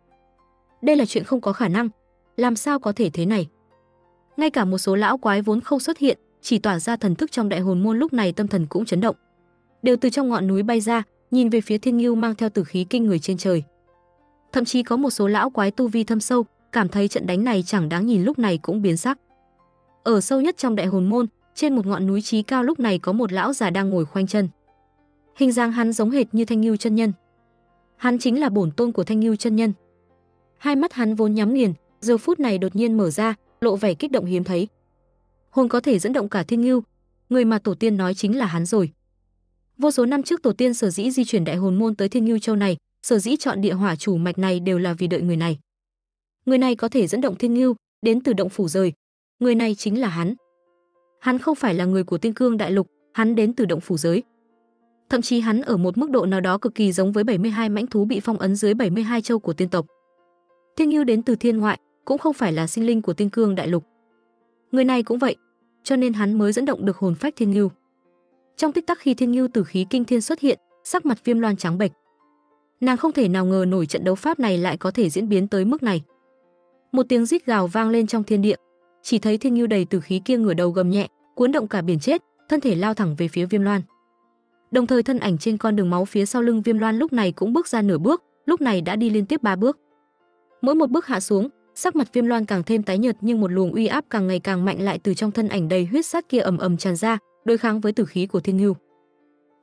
Đây là chuyện không có khả năng, làm sao có thể thế này? Ngay cả một số lão quái vốn không xuất hiện, chỉ tỏa ra thần thức trong đại hồn môn lúc này tâm thần cũng chấn động. Đều từ trong ngọn núi bay ra, nhìn về phía Thiên Ngưu mang theo tử khí kinh người trên trời. Thậm chí có một số lão quái tu vi thâm sâu, cảm thấy trận đánh này chẳng đáng nhìn lúc này cũng biến sắc. Ở sâu nhất trong đại hồn môn, trên một ngọn núi trí cao lúc này có một lão già đang ngồi khoanh chân. Hình dáng hắn giống hệt như Thanh Ngưu chân nhân. Hắn chính là bổn tôn của Thanh Ngưu chân nhân. Hai mắt hắn vốn nhắm nghiền, giờ phút này đột nhiên mở ra, lộ vẻ kích động hiếm thấy. Hồn có thể dẫn động cả Thiên Ngưu, người mà tổ tiên nói chính là hắn rồi. Vô số năm trước tổ tiên sở dĩ di chuyển đại hồn môn tới Thiên Ngưu Châu này, sở dĩ chọn địa hỏa chủ mạch này đều là vì đợi người này. Người này có thể dẫn động Thiên Ngưu đến từ động phủ rời. Người này chính là hắn. Hắn không phải là người của Tiên Cương Đại Lục, hắn đến từ động phủ giới. Thậm chí hắn ở một mức độ nào đó cực kỳ giống với 72 mãnh thú bị phong ấn dưới 72 châu của tiên tộc. Thiên Ngưu đến từ thiên ngoại, cũng không phải là sinh linh của Tiên Cương Đại Lục. Người này cũng vậy, cho nên hắn mới dẫn động được hồn phách Thiên Ngưu. Trong tích tắc khi Thiên Ngưu tử khí kinh thiên xuất hiện, sắc mặt Viêm Loan trắng bệch. Nàng không thể nào ngờ nổi trận đấu pháp này lại có thể diễn biến tới mức này. Một tiếng rít gào vang lên trong thiên địa, chỉ thấy Thiên Ngưu đầy tử khí kia ngửa đầu gầm nhẹ, cuốn động cả biển chết, thân thể lao thẳng về phía Viêm Loan. Đồng thời thân ảnh trên con đường máu phía sau lưng Viêm Loan lúc này cũng bước ra nửa bước, lúc này đã đi liên tiếp ba bước. Mỗi một bước hạ xuống, sắc mặt Viêm Loan càng thêm tái nhợt nhưng một luồng uy áp càng ngày càng mạnh lại từ trong thân ảnh đầy huyết sắc kia ầm ầm tràn ra, đối kháng với tử khí của Thiên Ngưu.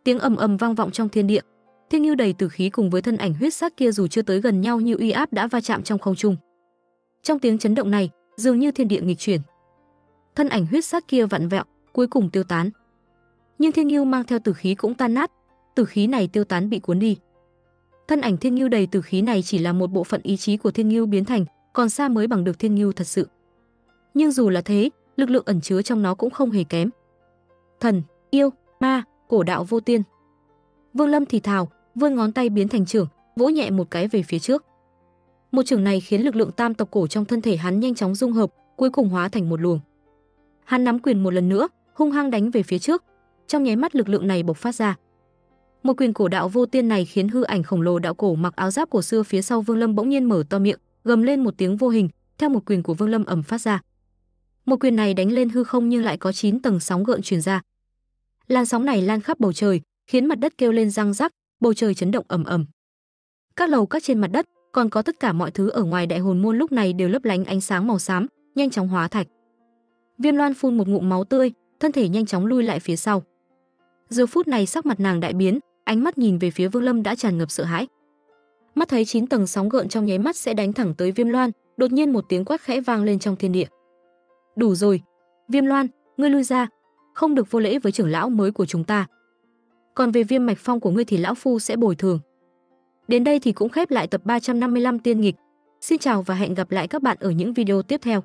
Tiếng ầm ầm vang vọng trong thiên địa. Thiên Ngưu đầy tử khí cùng với thân ảnh huyết sắc kia dù chưa tới gần nhau như uy áp đã va chạm trong không trung. Trong tiếng chấn động này, dường như thiên địa nghịch chuyển. Thân ảnh huyết sắc kia vặn vẹo, cuối cùng tiêu tán. Nhưng Thiên Ngưu mang theo tử khí cũng tan nát, tử khí này tiêu tán bị cuốn đi. Thân ảnh Thiên Ngưu đầy tử khí này chỉ là một bộ phận ý chí của Thiên Ngưu biến thành, còn xa mới bằng được Thiên Ngưu thật sự. Nhưng dù là thế, lực lượng ẩn chứa trong nó cũng không hề kém thần, yêu, ma, cổ đạo vô tiên. Vương Lâm thì thào, vươn ngón tay biến thành trường, vỗ nhẹ một cái về phía trước. Một trường này khiến lực lượng tam tộc cổ trong thân thể hắn nhanh chóng dung hợp, cuối cùng hóa thành một luồng. Hắn nắm quyền một lần nữa, hung hăng đánh về phía trước. Trong nháy mắt lực lượng này bộc phát ra. Một quyền cổ đạo vô tiên này khiến hư ảnh khổng lồ đạo cổ mặc áo giáp cổ xưa phía sau Vương Lâm bỗng nhiên mở to miệng, gầm lên một tiếng vô hình, theo một quyền của Vương Lâm ầm phát ra. Một quyền này đánh lên hư không nhưng lại có 9 tầng sóng gợn truyền ra. Làn sóng này lan khắp bầu trời, khiến mặt đất kêu lên răng rắc, bầu trời chấn động ầm ầm. Các lầu các trên mặt đất, còn có tất cả mọi thứ ở ngoài đại hồn môn lúc này đều lấp lánh ánh sáng màu xám, nhanh chóng hóa thạch. Viêm Loan phun một ngụm máu tươi, thân thể nhanh chóng lui lại phía sau. Giờ phút này sắc mặt nàng đại biến, ánh mắt nhìn về phía Vương Lâm đã tràn ngập sợ hãi. Mắt thấy chín tầng sóng gợn trong nháy mắt sẽ đánh thẳng tới Viêm Loan, đột nhiên một tiếng quát khẽ vang lên trong thiên địa. "Đủ rồi, Viêm Loan, ngươi lui ra, không được vô lễ với trưởng lão mới của chúng ta. Còn về Viêm mạch phong của ngươi thì lão phu sẽ bồi thường." Đến đây thì cũng khép lại tập 355 tiên nghịch. Xin chào và hẹn gặp lại các bạn ở những video tiếp theo.